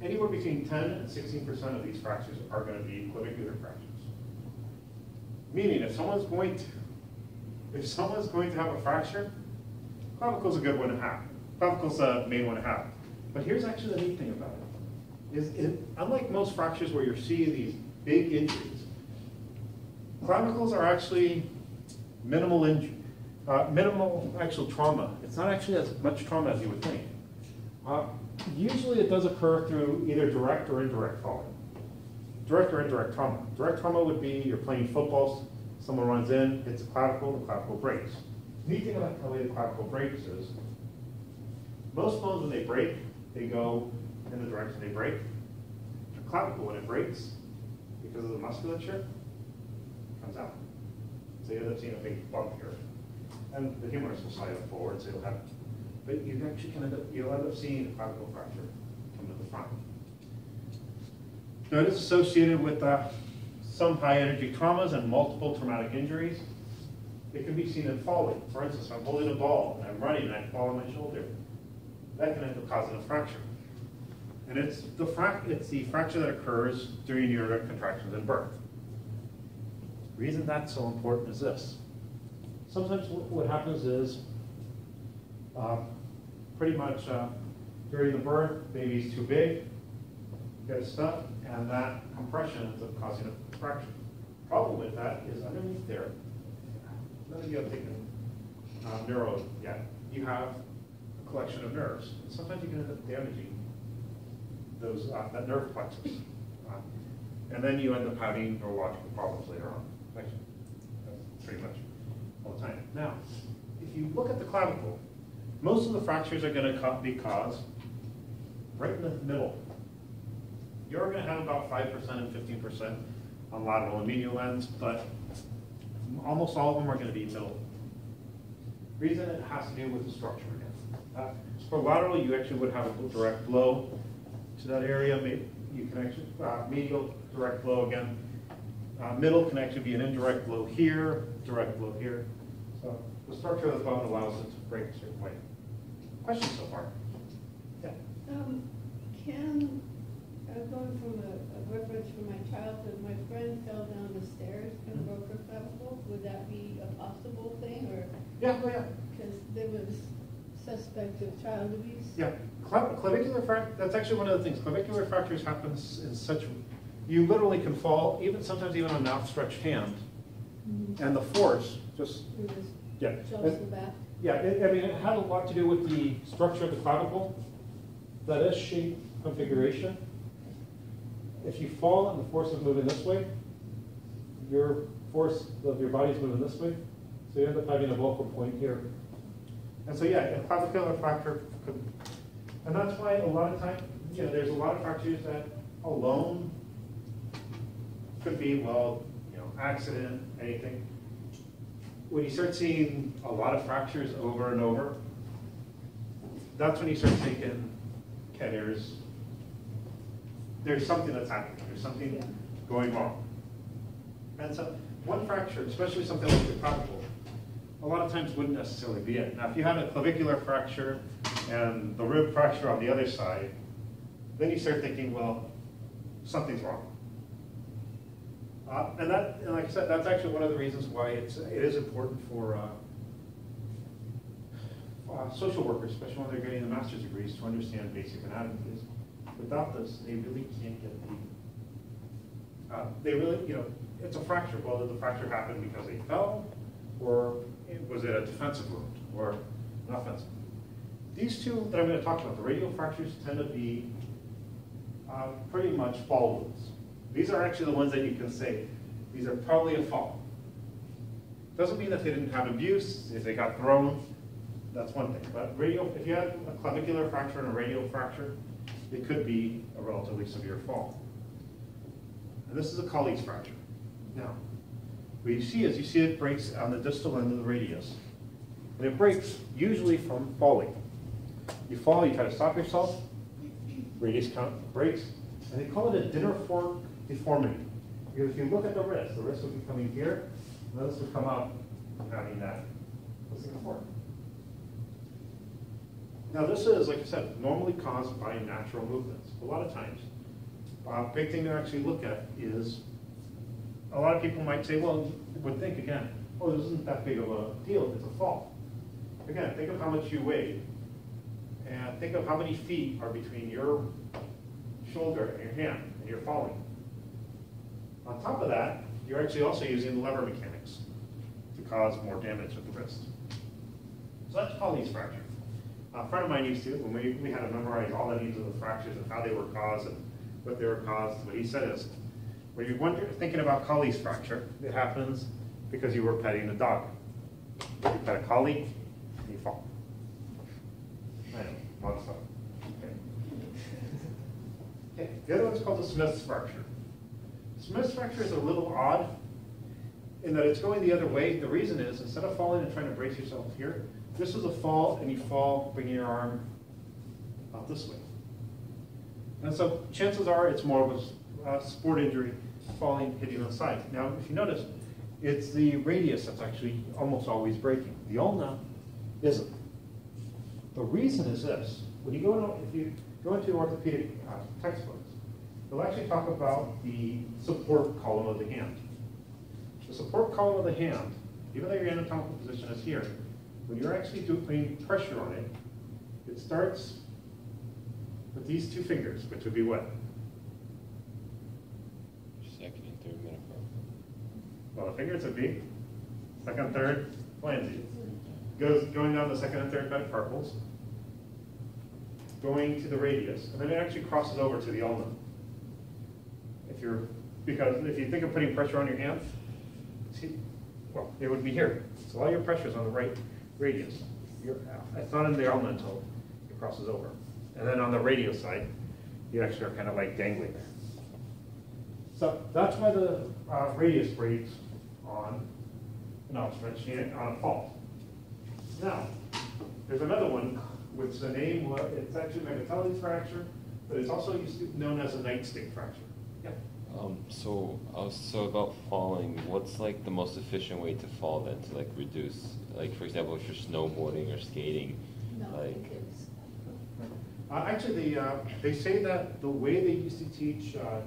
Anywhere between ten and sixteen percent of these fractures are gonna be clavicular fractures. Meaning, if someone's going to, if someone's going to have a fracture, clavicle's a good one to have. Clavicle's a main one to have. But here's actually the neat thing about it, is it, unlike most fractures where you're seeing these big injuries, clavicles are actually minimal injury. Uh, minimal actual trauma. It's not actually as much trauma as you would think. Uh, usually it does occur through either direct or indirect falling. Direct or indirect trauma. Direct trauma would be you're playing football, someone runs in, hits a clavicle, the clavicle breaks. The Neat thing about the way the clavicle breaks is most bones when they break, they go in the direction they break. The clavicle, when it breaks, because of the musculature, comes out. So you end up seeing a big bump here. And the humerus will slide forward, so you'll have, but you actually end up, you'll end up seeing a clavicle fracture come to the front. Now, it is associated with uh, some high-energy traumas and multiple traumatic injuries. It can be seen in falling. For instance, I'm holding a ball and I'm running and I fall on my shoulder. That can end up causing a fracture. And it's the, it's the fracture that occurs during your contractions in birth. The reason that's so important is this. Sometimes wh- what happens is, uh, pretty much uh, during the birth, baby's too big, gets stuck, and that compression ends up causing a fracture. Problem with that is underneath there, none of you have taken uh, neuro yet. You have a collection of nerves. And Sometimes you can end up damaging those, uh, that nerve plexus. Uh, And then you end up having neurological problems later on. That's pretty much all the time. Now, if you look at the clavicle, most of the fractures are gonna ca- be caused right in the middle. You're gonna have about five percent and fifteen percent on lateral and medial ends, but almost all of them are gonna be middle. Reason it has to do with the structure again. Uh, For lateral, you actually would have a direct blow to that area. You can actually, uh, medial, direct blow again. Uh, Middle can actually be an indirect blow here, direct blow here. So the structure of the bone allows it to break a certain way. Questions so far? Yeah. Um, can, going from a, a reference from my childhood, my friend fell down the stairs and broke her clavicle. Would that be a possible thing, or, Yeah, oh yeah. because there was suspect of child abuse? Yeah, Clav- clavicular frac, that's actually one of the things, clavicular fractures happens in such, you literally can fall, even, sometimes even on an outstretched hand, Mhm. and the force just, It yeah. jumps the back. Yeah, it, I mean, it had a lot to do with the structure of the clavicle, that S-shaped configuration. If you fall and the force is moving this way, your force of your body's moving this way, so you end up having a vocal point here. And so, yeah, a clavicular fracture could, and that's why a lot of time, you know, there's a lot of fractures that alone could be, well, you know, accident, anything. When you start seeing a lot of fractures over and over, that's when you start thinking, okay, there's, there's something that's happening, there's something Yeah. going wrong. And so, one fracture, especially something like the clavicle, a lot of times wouldn't necessarily be it. Now, if you had a clavicular fracture and the rib fracture on the other side, then you start thinking, well, something's wrong. Uh, and that, and like I said, that's actually one of the reasons why it's, it is important for, uh, uh, social workers, especially when they're getting the master's degrees, to understand basic anatomy. Without this, they really can't get the, uh, they really, you know, it's a fracture. Did the fracture happen because they fell? Or it was it a defensive wound or an offensive? These two that I'm going to talk about, the radial fractures tend to be uh, pretty much fall wounds. These are actually the ones that you can say, these are probably a fall. Doesn't mean that they didn't have abuse, if they got thrown, that's one thing. But radial, if you had a clavicular fracture and a radial fracture, it could be a relatively severe fall. And this is a Colles fracture. Now, what you see is, you see it breaks on the distal end of the radius. And it breaks usually from falling. You fall, you try to stop yourself, radius count breaks, and they call it a dinner fork deformity. Because if you look at the wrist, the wrist would be coming here, and this would come out having that, is a fork. Now, this is, like I said, normally caused by natural movements. A lot of times, a big thing to actually look at is, a lot of people might say, well, would think again, oh, this isn't that big of a deal, it's a fall. Again, think of how much you weigh, and think of how many feet are between your shoulder and your hand, and you're falling. On top of that, you're actually also using lever mechanics to cause more damage at the wrist. So that's Colles fracture. A friend of mine used to, when we, we had to memorize all the names of the fractures and how they were caused and what they were caused, what he said is, when you're wonder, thinking about Colles fracture, it happens because you were petting a dog. You pet a collie, you fall. I know, lots of, okay. Okay, the other one's called the Smith's fracture. Smith's fracture is a little odd in that it's going the other way. The reason is, instead of falling and trying to brace yourself here, this is a fall and you fall, bringing your arm out this way. And so chances are it's more of a uh, sport injury, falling, hitting on the side. Now, if you notice, it's the radius that's actually almost always breaking. The ulna isn't. The reason is this. When you go into, if you go into orthopedic uh, textbooks, they'll actually talk about the support column of the hand. The support column of the hand, even though your anatomical position is here, when you're actually doing, putting pressure on it, it starts with these two fingers, which would be what? Second and third metaphor. Well, the fingers would be second, third, phalanges. Goes going down the second and third metacarpals, going to the radius, and then it actually crosses over to the ulna. If you're, because if you think of putting pressure on your hand, see, well, it would be here. So all your pressure is on the right radius. You're, it's not in the until it crosses over. And then on the radial side, you actually are kind of like dangling there. So that's why the uh, radius breaks on an hand on a fall. Now, there's another one, which the name, it's actually Megatelli's fracture, but it's also known as a nightstick fracture. Yeah. Um, so, uh, so about falling, what's like the most efficient way to fall then to like reduce, like for example, if you're snowboarding or skating, No, like, Uh, actually, the, uh, they say that the way they used to teach uh,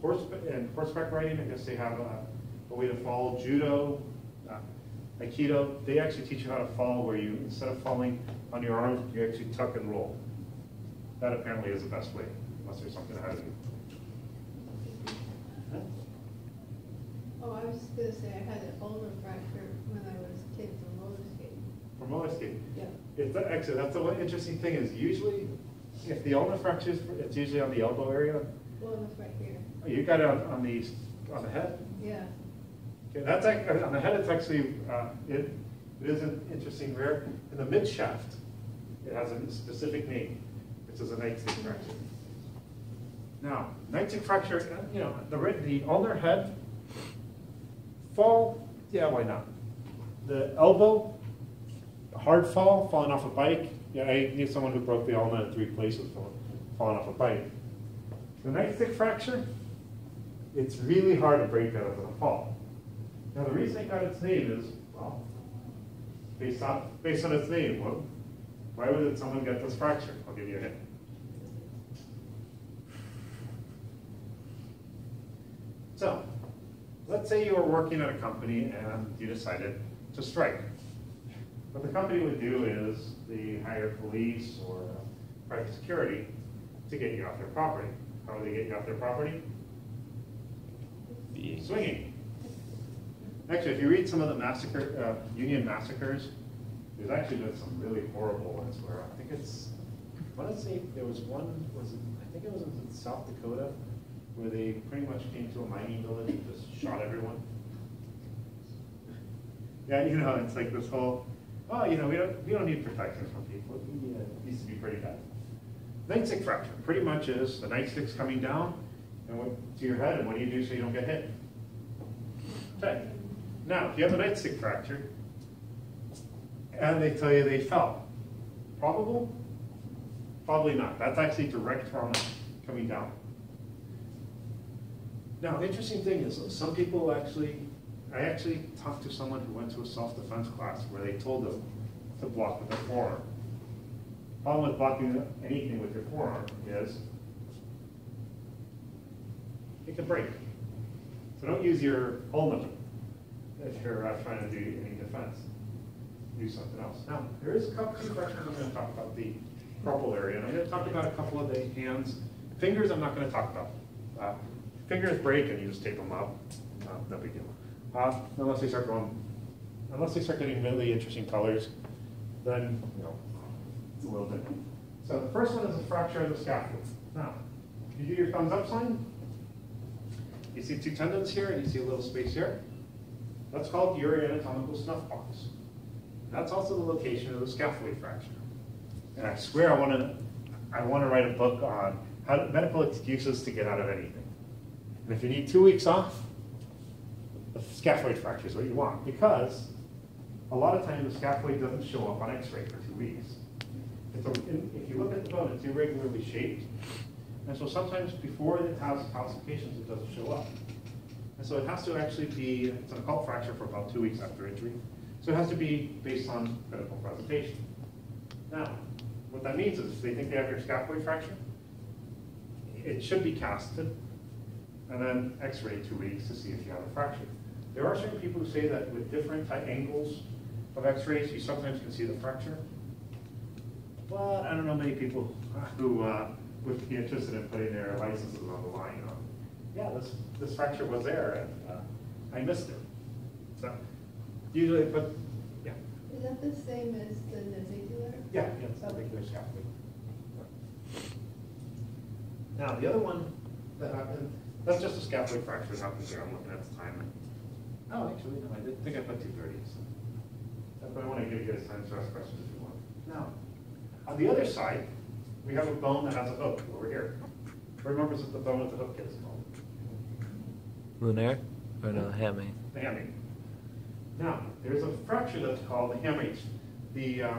horseback and horseback riding, I guess they have a, a way to fall. Judo, uh, Aikido, they actually teach you how to fall where you, instead of falling on your arms, you actually tuck and roll. That apparently is the best way, unless there's something ahead of you. Oh, I was gonna say I had an ulnar fracture when I was a kid from roller skating. From roller skating. Yeah. It's, that- actually, that's the one interesting thing is usually, if the ulnar fracture is, it's usually on the elbow area. Well, it's right here, You got it on, on the, on the head. yeah. Okay, that's, ac- on the head, it's actually, uh, it, it is an interesting rare. In the mid shaft, it has a specific name, which is a nightstick fracture. Now, nightstick fracture, uh, you know, the, the ulnar head, fall, yeah, why not? The elbow, hard fall, falling off a bike, yeah, I knew someone who broke the ulna in three places from falling off a bike. The nightstick fracture, it's really hard to break that in a fall. Now, the reason it got its name is, well, based on, based on its name, well, why would someone get this fracture? I'll give you a hint. So, let's say you were working at a company and you decided to strike. What the company would do is they hire police or private security to get you off their property. How do they get you off their property? Swinging. Actually, if you read some of the massacre, uh, Union massacres, there's actually been some really horrible ones where I think it's, I want to say there was one, was it, I think it was in South Dakota, where they pretty much came to a mining village and just shot everyone. Yeah, you know, it's like this whole, oh, you know, we don't, we don't need protection from people. It used to be pretty bad. Nightstick fracture pretty much is the nightstick's coming down and what, to your head, and what do you do so you don't get hit? Okay. Now, if you have a nightstick fracture, and they tell you they fell, probable? Probably not. That's actually direct trauma coming down. Now, interesting thing is, some people actually, I actually talked to someone who went to a self-defense class where they told them to block with their forearm. Problem with blocking anything with your forearm is it can break. So don't use your ulna if you're uh, trying to do any defense. Do something else. Now, there is a couple of questions I'm going to talk about the carpal area, and I'm going to talk about a couple of the hands. Fingers, I'm not going to talk about. Uh, fingers break and you just tape them up. Uh, no big deal. Uh, unless they start going unless they start getting really interesting colors, then, you know, it's a little different. So the first one is a fracture of the scaphoid. Now, you do your thumbs up sign. You see two tendons here, and you see a little space here. That's called your anatomical snuff box. That's also the location of the scaphoid fracture. And I swear I want to, I want to write a book on how medical excuses to get out of anything. And if you need two weeks off, the scaphoid fracture is what you want because a lot of times the scaphoid doesn't show up on X-ray for two weeks. In- if you look at the bone, it's irregularly shaped, and so sometimes before it has calcifications, it doesn't show up. And so it has to actually be, it's an occult fracture for about two weeks after injury. So it has to be based on clinical presentation. Now, what that means is if they think they have your scaphoid fracture, it should be casted and then x-ray two weeks to see if you have a fracture. There are certain people who say that with different type angles of x-rays, you sometimes can see the fracture. But I don't know many people [laughs] who uh, would be interested in putting their licenses on the line on, yeah, this, this fracture was there and uh, I missed it. So usually, but, yeah, Is that the same as the navicular? yeah, yeah, it's not regular scaffolding. Now, the other one that happened, that's just a scaphoid fracture that happens here, I'm looking at the time. Oh, actually, no, I did think I put two thirty, so. But I want to give you guys time to ask questions if you want. Now, on the other side, we have a bone that has a hook over here. Who remembers what the bone with the hook is called? Lunaire? Or no, hammy? The hamate. Now, there's a fracture that's called the hamate, the uh,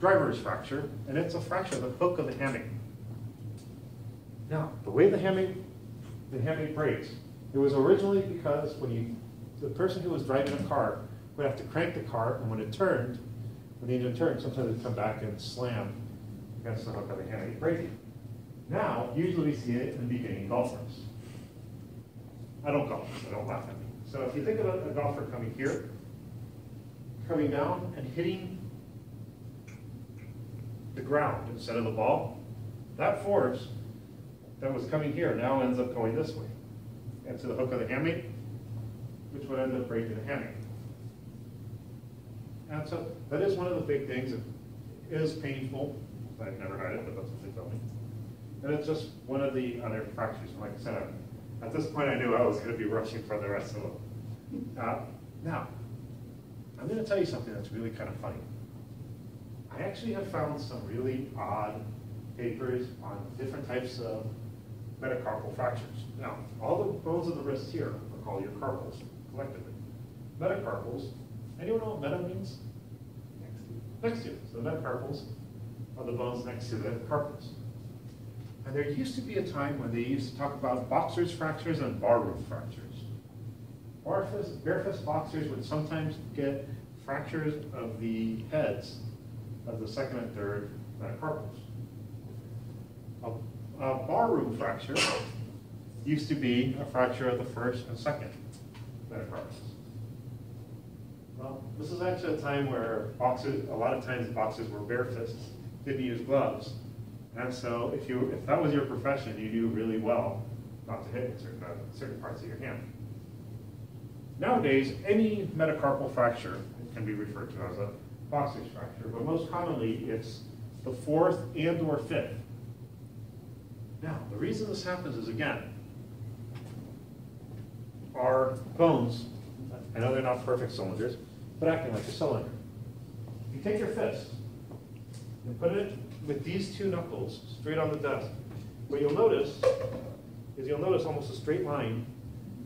driver's fracture, and it's a fracture of the hook of the hammy. Now, the way the hamate, the hamate breaks, it was originally because when you, the person who was driving a car would have to crank the car, and when it turned, when the engine turned, sometimes it'd come back and slam against the hook of the hamate, breaking. Now, usually we see it in the beginning golfers. I don't golf, so don't laugh at me. So if you think of a a golfer coming here, coming down and hitting the ground instead of the ball, that force that was coming here now ends up going this way, and to the hook of the hamate, which would end up breaking the hamate. And so that is one of the big things. It is painful. I've never had it, but that's what they tell me. And it's just one of the other fractures. And Like I said, at this point, I knew I was going to be rushing for the rest of them. Uh, now, I'm going to tell you something that's really kind of funny. I actually have found some really odd papers on different types of metacarpal fractures. Now, all the bones of the wrist here are called your carpals collectively. Metacarpals, anyone know what meta means? Next to. Next to. So the metacarpals are the bones next to the carpals. And there used to be a time when they used to talk about boxers fractures and barroom fractures. Barefist, barefist boxers would sometimes get fractures of the heads of the second and third metacarpals. A, a barroom fracture used to be a fracture of the first and second metacarpals. Well, this is actually a time where boxers, a lot of times boxers were barefists, didn't use gloves. And so if you, if that was your profession, you knew really well not to hit certain, uh, certain parts of your hand. Nowadays, any metacarpal fracture can be referred to as a boxer's fracture, but most commonly it's the fourth and or fifth. Now, the reason this happens is again, our bones, I know they're not perfect cylinders, but acting like a cylinder. If you take your fist and put it with these two knuckles straight on the desk. What you'll notice is you'll notice almost a straight line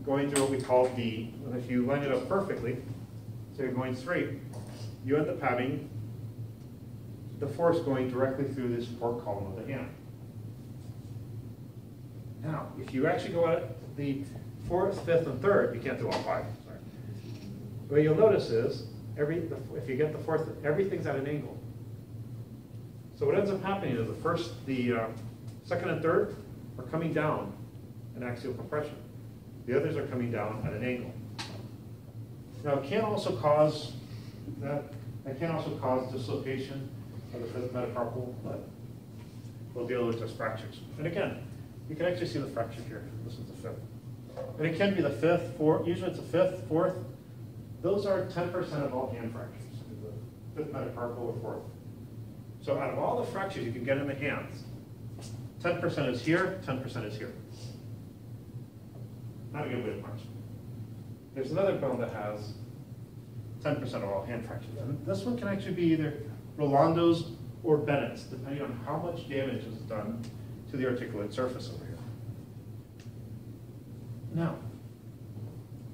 going through what we call V. And if you line it up perfectly, so you're going straight, you end up having the force going directly through this support column of the hand. Now, if you actually go out the fourth, fifth, and third, you can't do all five, sorry. What you'll notice is, every, if you get the fourth, everything's at an angle. So what ends up happening is the first, the uh, second and third are coming down in axial compression. The others are coming down at an angle. Now, it can also cause that, it can also cause dislocation of the fifth metacarpal, but we'll deal with just fractures. And again, you can actually see the fracture here. This is the fifth. And it can be the fifth, fourth, usually it's the fifth, fourth, those are ten percent of all hand fractures, fifth metacarpal or fourth. So out of all the fractures you can get in the hands, ten percent is here, ten percent is here. Not a good way to punch. There's another bone that has ten percent of all hand fractures. And this one can actually be either Rolando's or Bennett's, depending on how much damage is done to the articulate surface over here. Now,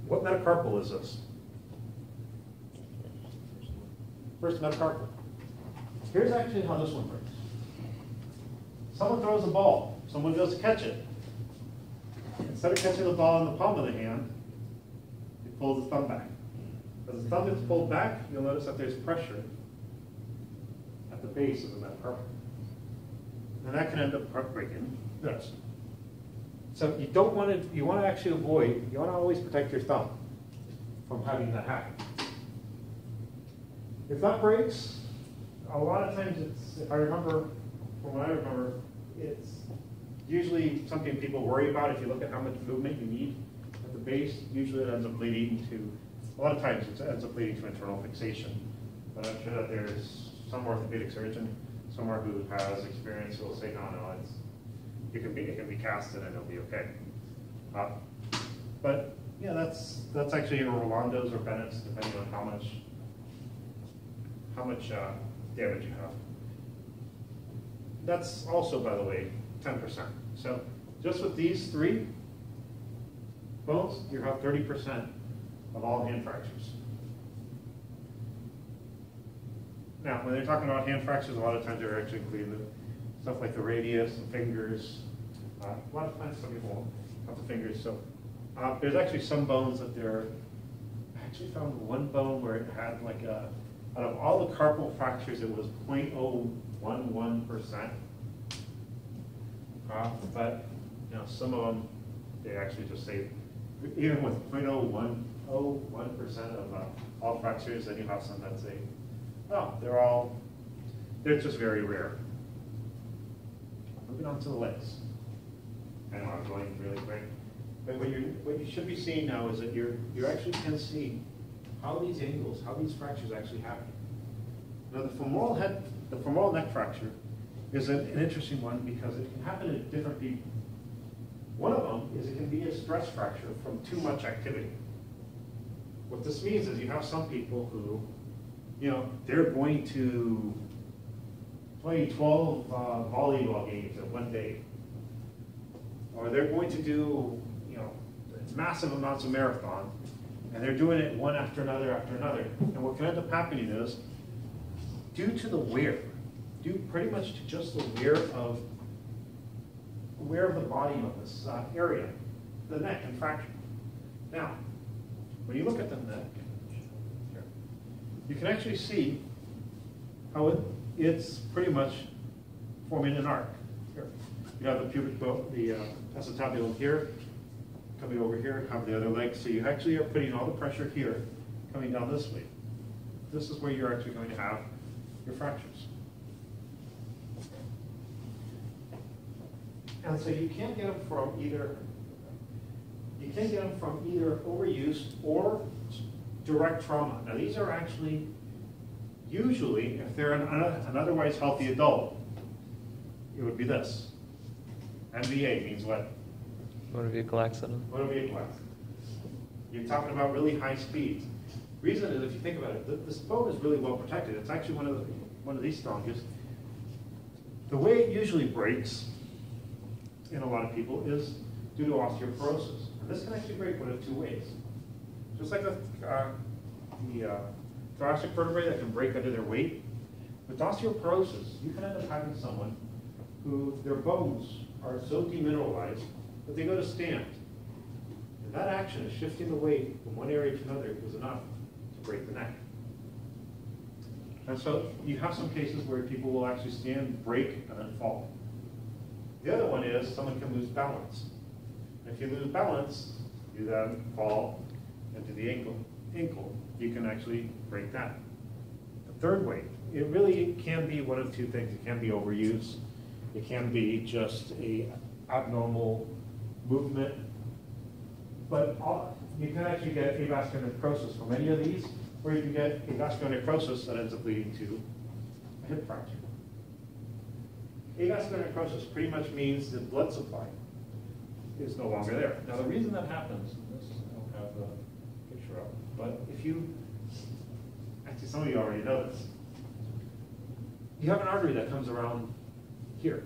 what metacarpal is this? First metacarpal. Here's actually how this one breaks. Someone throws a ball, someone goes to catch it. Instead of catching the ball in the palm of the hand, he pulls the thumb back. As the thumb gets pulled back, you'll notice that there's pressure at the base of the metacarpal. And that can end up heartbreaking. this. So you don't want to, you want to actually avoid, you want to always protect your thumb from having that happen. If that breaks, a lot of times it's, if I remember, from what I remember, it's usually something people worry about. If you look at how much movement you need at the base, usually it ends up leading to, a lot of times it ends up leading to internal fixation. But I'm sure that there's some orthopedic surgeon somewhere who has experience will say, no, no, it's, it can be, it can be casted and it'll be okay. Uh, But, yeah, that's, that's actually Rolando's or Bennett's, depending on how much, how much uh, damage you have. That's also, by the way, ten percent. So just with these three bones, you have thirty percent of all hand fractures. Now, when they're talking about hand fractures, a lot of times they're actually including stuff like the radius and fingers. Uh, a lot of times some people have the fingers, so uh, there's actually some bones that they're, I actually found one bone where it had like a, out of all the carpal fractures, it was 0.011 percent. Uh, but, you know, some of them, they actually just say, even with 0.0101 percent of uh, all fractures, then you have some that say, oh, they're all, they're just very rare. Moving on to the legs. I know I'm going really quick. But what you, what you should be seeing now is that you're, you actually can see how these angles, how these fractures actually happen. Now, the femoral head, the femoral neck fracture is an, an interesting one because it can happen to different people. One of them is it can be a stress fracture from too much activity. What this means is you have some people who, you know, they're going to play 12 uh, volleyball games in one day. Or they're going to do, you know, massive amounts of marathon, and they're doing it one after another after another. And what can end up happening is, due to the wear, due pretty much to just the wear of wear of the body of this uh, area, the neck can fracture. Now, when you look at the neck, you can actually see how it, it's pretty much forming an arc. Here, you have the pubic bone, the uh, acetabulum here, coming over here, have the other leg. So you actually are putting all the pressure here, coming down this way. This is where you're actually going to have your fractures. And so you can't get them from either, you can't get them from either overuse or direct trauma. Now, these are actually, usually, if they're an, an otherwise healthy adult, it would be this. MVA means what? Motor vehicle accident. Motor vehicle accident. You're talking about really high speeds. Reason is, if you think about it, th- this bone is really well protected. It's actually one of the, one of the strongest. The way it usually breaks in a lot of people is due to osteoporosis. And this can actually break one of two ways. Just like the, uh, the uh, thoracic vertebrae that can break under their weight, with osteoporosis, you can end up having someone who their bones are so demineralized that they go to stand. And that action of shifting the weight from one area to another is enough to break the neck. And so you have some cases where people will actually stand, break, and then fall. The other one is someone can lose balance. And if you lose balance, you then fall into the ankle. Ankle, you can actually break that. The third way, it really can be one of two things. It can be overuse. It can be just a abnormal movement. But all, you can actually get avascular necrosis from any of these, or you can get avascular necrosis that ends up leading to a hip fracture. Avascular necrosis pretty much means the blood supply is no longer there. Now, the reason that happens, and this, I don't have the picture up, but if you, actually, some of you already know this. You have an artery that comes around here.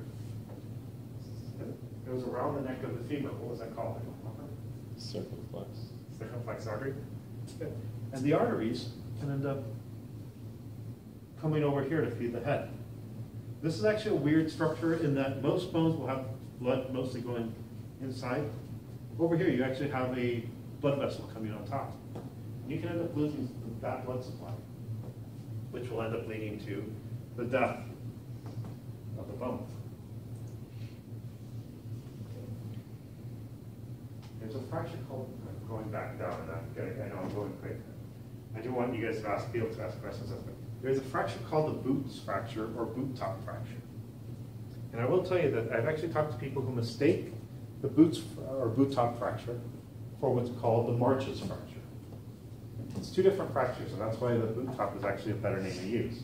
It goes around the neck of the femur. What was that called? I don't remember. Circumflex. Circumflex artery. And the arteries can end up coming over here to feed the head. This is actually a weird structure in that most bones will have blood mostly going inside. Over here, you actually have a blood vessel coming on top. You can end up losing that blood supply, which will end up leading to the death of the bone. There's a fracture called, I'm going back down, and I'm getting, I know I'm going quick. I do want you guys to ask, be able to ask questions. There's a fracture called the boots fracture or boot top fracture. And I will tell you that I've actually talked to people who mistake the boots or boot top fracture for what's called the March's fracture. It's two different fractures, and that's why the boot top is actually a better name to use.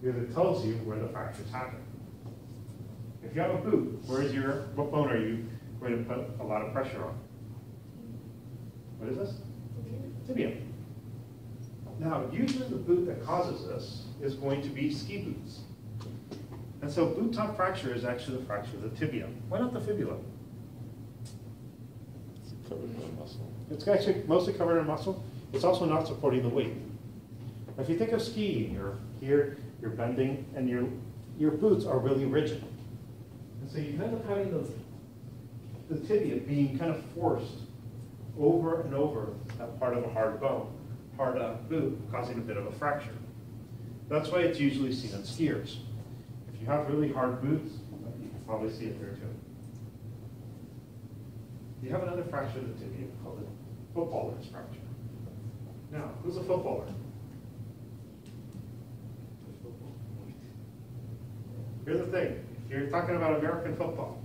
Because it tells you where the fractures happen. If you have a boot, where is your, what bone are you going to put a lot of pressure on? What is this? Tibia. Now, usually the boot that causes this is going to be ski boots. And so boot top fracture is actually the fracture of the tibia. Why not the fibula? It's covered in muscle. It's actually mostly covered in muscle. It's also not supporting the weight. If you think of skiing, you're here, you're bending, and your, your boots are really rigid. And so you end up having the, the tibia being kind of forced over and over that part of a hard bone, hard uh, boot, causing a bit of a fracture. That's why it's usually seen in skiers. If you have really hard boots, you can probably see it there too. You have another fracture of the tibia called the footballer's fracture. Now, who's a footballer? Here's the thing, if you're talking about American football,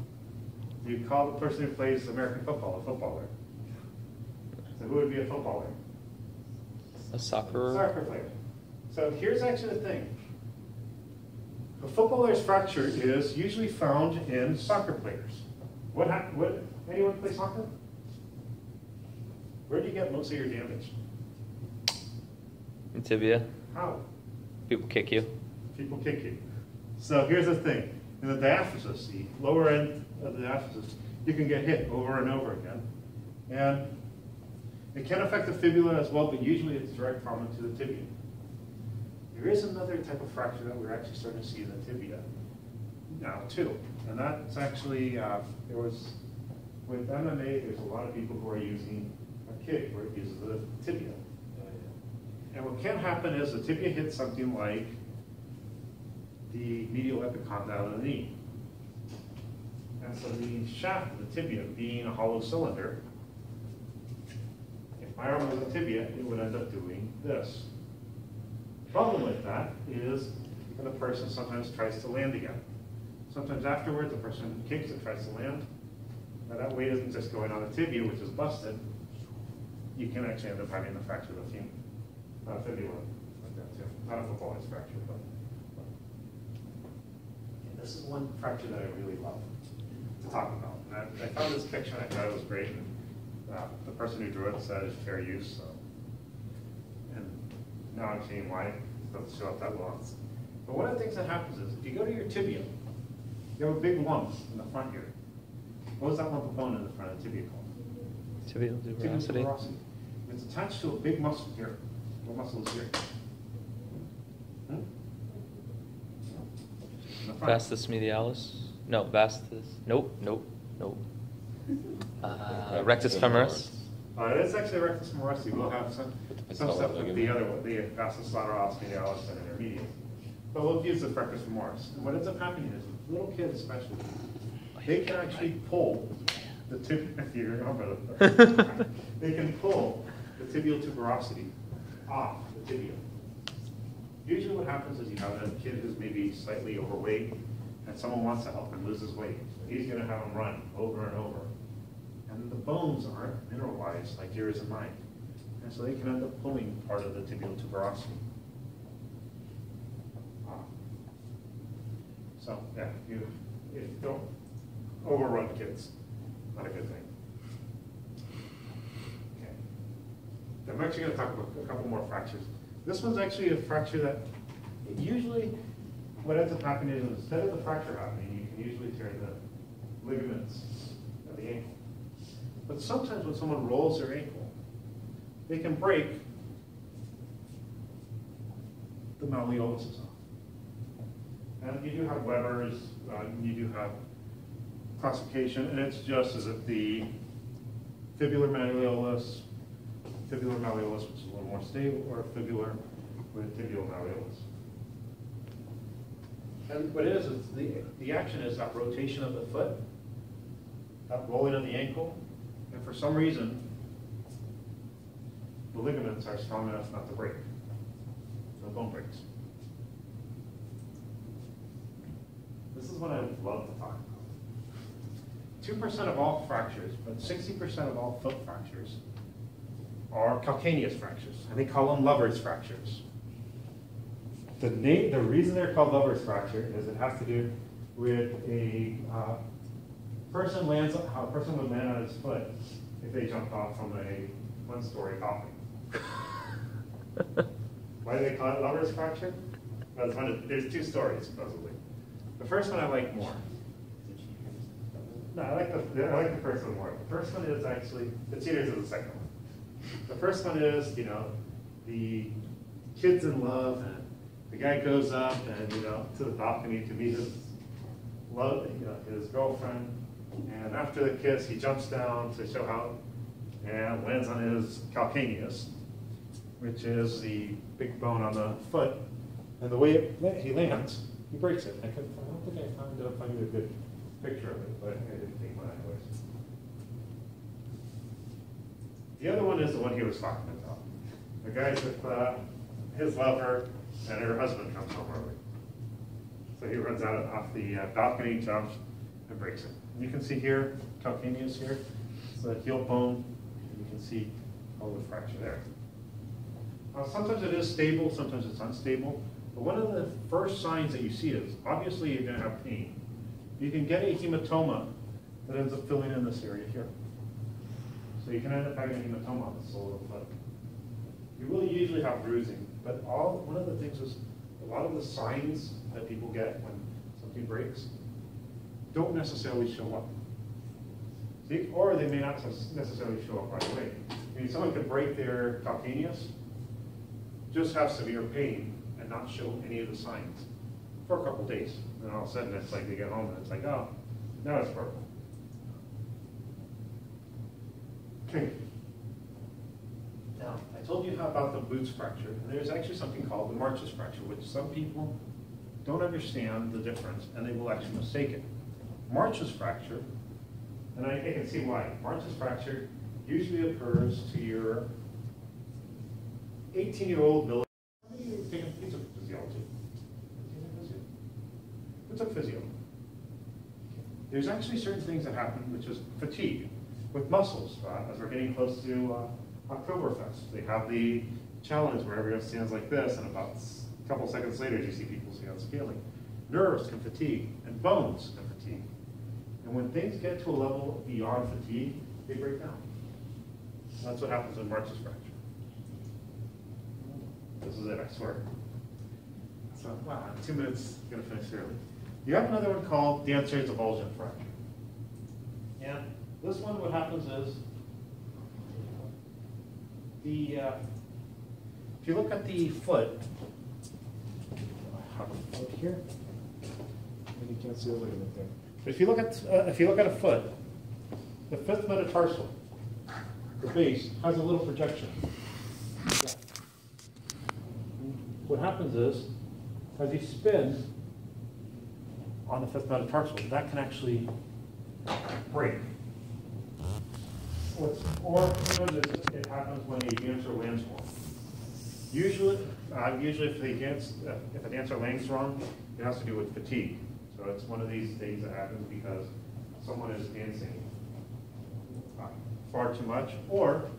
you call the person who plays American football a footballer. So who would be a footballer? A soccer. Soccer player. So here's actually the thing. A footballer's fracture is usually found in soccer players. What what, anyone play soccer? Where do you get most of your damage? In tibia. How? People kick you. People kick you. So here's the thing. In the diaphysis, the lower end of the diaphysis, you can get hit over and over again. And it can affect the fibula as well, but usually it's direct trauma to the tibia. There is another type of fracture that we're actually starting to see in the tibia now too. And that's actually, uh, there was, with MMA, there's a lot of people who are using a kick where it uses the tibia. And what can happen is the tibia hits something like the medial epicondyle of the knee. And so the shaft of the tibia being a hollow cylinder, if my arm was a tibia, it would end up doing this. Problem with that is that the person sometimes tries to land again. Sometimes afterwards, the person kicks it tries to land. Now that weight isn't just going on the tibia, which is busted. You can actually end up having a fracture of the femur, not a fibula, like that too. Not a footballer's fracture, but. And this is one fracture that I really love to talk about. And I, I found this picture and I thought it was great. And, uh, the person who drew it said it's fair use, so. And now I'm seeing why it doesn't show up that well. But one of the things that happens is if you go to your tibia, you have a big lump in the front here. What was that lump of bone in the front of the tibia called? Tibial Tibial tuberosity. tuberosity. It's attached to a big muscle here. What muscle is here? Hmm? In the front. Vastus medialis. No, vastus. Nope, nope, nope. Uh, rectus femoris. Uh, it is actually rectus femoris. We'll have some, some stuff with the other one, the vastus lateralis medialis and intermedius. But we'll use the rectus femoris. And what ends up happening is little kids especially, they can actually pull the tib, [laughs] if you remember, the- [laughs] they can pull the tibial tuberosity off the tibia. Usually what happens is you have a kid who's maybe slightly overweight and someone wants to help him lose his weight. He's gonna have him run over and over. and the bones aren't mineralized like yours and mine. And so they can end up pulling part of the tibial tuberosity. So, yeah, you, if you don't overrun kids, not a good thing. Okay. I'm actually gonna talk about a couple more fractures. This one's actually a fracture that, usually, what ends up happening is instead of the fracture happening, you can usually tear the ligaments of the ankle. But sometimes when someone rolls their ankle, they can break the malleoluses off. And you do have Weber's, uh, you do have classification, and it's just as if the fibular malleolus, fibular malleolus, which is a little more stable, or fibular with tibial malleolus. And what it is, is the, the action is that rotation of the foot, that rolling of the ankle, and for some reason, the ligaments are strong enough not to break. The bone breaks. This is what I love to talk about. Two percent of all fractures, but sixty percent of all foot fractures are calcaneus fractures, and they call them lovers fractures. The name, the reason they're called lovers fracture is it has to do with a uh, person lands, how a person would land on his foot if they jumped off from a one-story building. [laughs] Why do they call it lovers fracture? That's one of, there's two stories supposedly. The first one I like more. No, I like the, I like the first one more. The first one is actually, the cheaters is the second one. The first one is, you know, the kid's in love and the guy goes up and, you know, to the balcony to meet his love, you know, his girlfriend. And after the kiss, he jumps down to show how, and lands on his calcaneus, which is the big bone on the foot. And the way it, he lands, he breaks it. I couldn't, I don't think I found, a good picture of it, but I didn't think one anyways. The other one is the one he was talking about. The guy's with uh, his lover, and her husband comes home early. So he runs out off the uh, balcony, jumps, and breaks it. And you can see here, calcaneus here, it's the heel bone. You can see all the fracture there. Sometimes it is stable, sometimes it's unstable. But one of the first signs that you see is, obviously you're gonna have pain. You can get a hematoma that ends up filling in this area here. So you can end up having a hematoma on the the foot. You will usually have bruising, but all, one of the things is, a lot of the signs that people get when something breaks don't necessarily show up. See, or they may not necessarily show up right away. I mean, someone could break their calcaneus, just have severe pain, and not show any of the signs for a couple days. And all of a sudden, it's like they get home and it's like, oh, now it's purple. Okay. Now, I told you how about the boots fracture, and there's actually something called the March's fracture, which some people don't understand the difference, and they will actually mistake it. March's fracture, and I, I can see why. March's fracture usually occurs to your 18-year-old military. How many of you taken you took physiology? Took physio? There's actually certain things that happen, which is fatigue with muscles. Uh, as we're getting close to uh, Oktoberfest, they have the challenge where everyone stands like this, and about a couple seconds later, you see people on scaling. Nerves can fatigue, and bones can fatigue. And when things get to a level beyond fatigue, they break down. That's what happens in March's fracture. This is it, I swear. So, wow, two minutes, gonna finish early. You have another one called Dancer's avulsion fracture. And this one, what happens is, the, uh, if you look at the foot, foot here, maybe you can't see the ligament there. But if you look at, uh, if you look at a foot, the fifth metatarsal, the base, has a little projection. What happens is, as you spin on the fifth metatarsal, that can actually break. What's, or sometimes it, it happens when a dancer lands wrong. Usually, uh, usually if the dance, uh, if a dancer lands wrong, it has to do with fatigue. So it's one of these things that happens because someone is dancing uh, far too much, or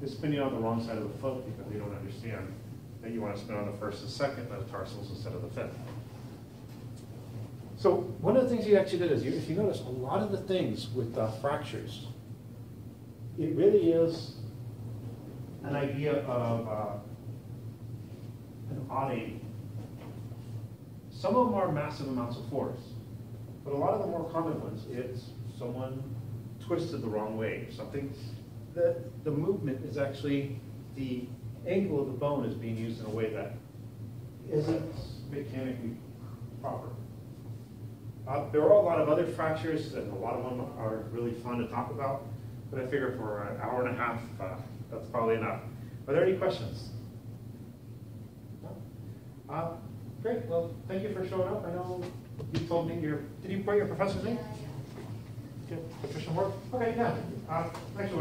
they're spinning on the wrong side of the foot because they don't understand that you want to spin on the first and second metatarsals instead of the fifth. So one of the things you actually did is, you, if you notice, a lot of the things with uh, fractures, it really is an idea of uh, an oddity. Some of them are massive amounts of force, but a lot of the more common ones, it's someone twisted the wrong way, something that the movement is actually, the angle of the bone is being used in a way that isn't mechanically proper. Uh, there are a lot of other fractures, and a lot of them are really fun to talk about, but I figure for an hour and a half, uh, that's probably enough. Are there any questions? No? Uh, Great, well, thank you for showing up. I know you told me your, did you put your professor's name? Yeah, yeah. Patricia Moore? Okay, yeah. Uh,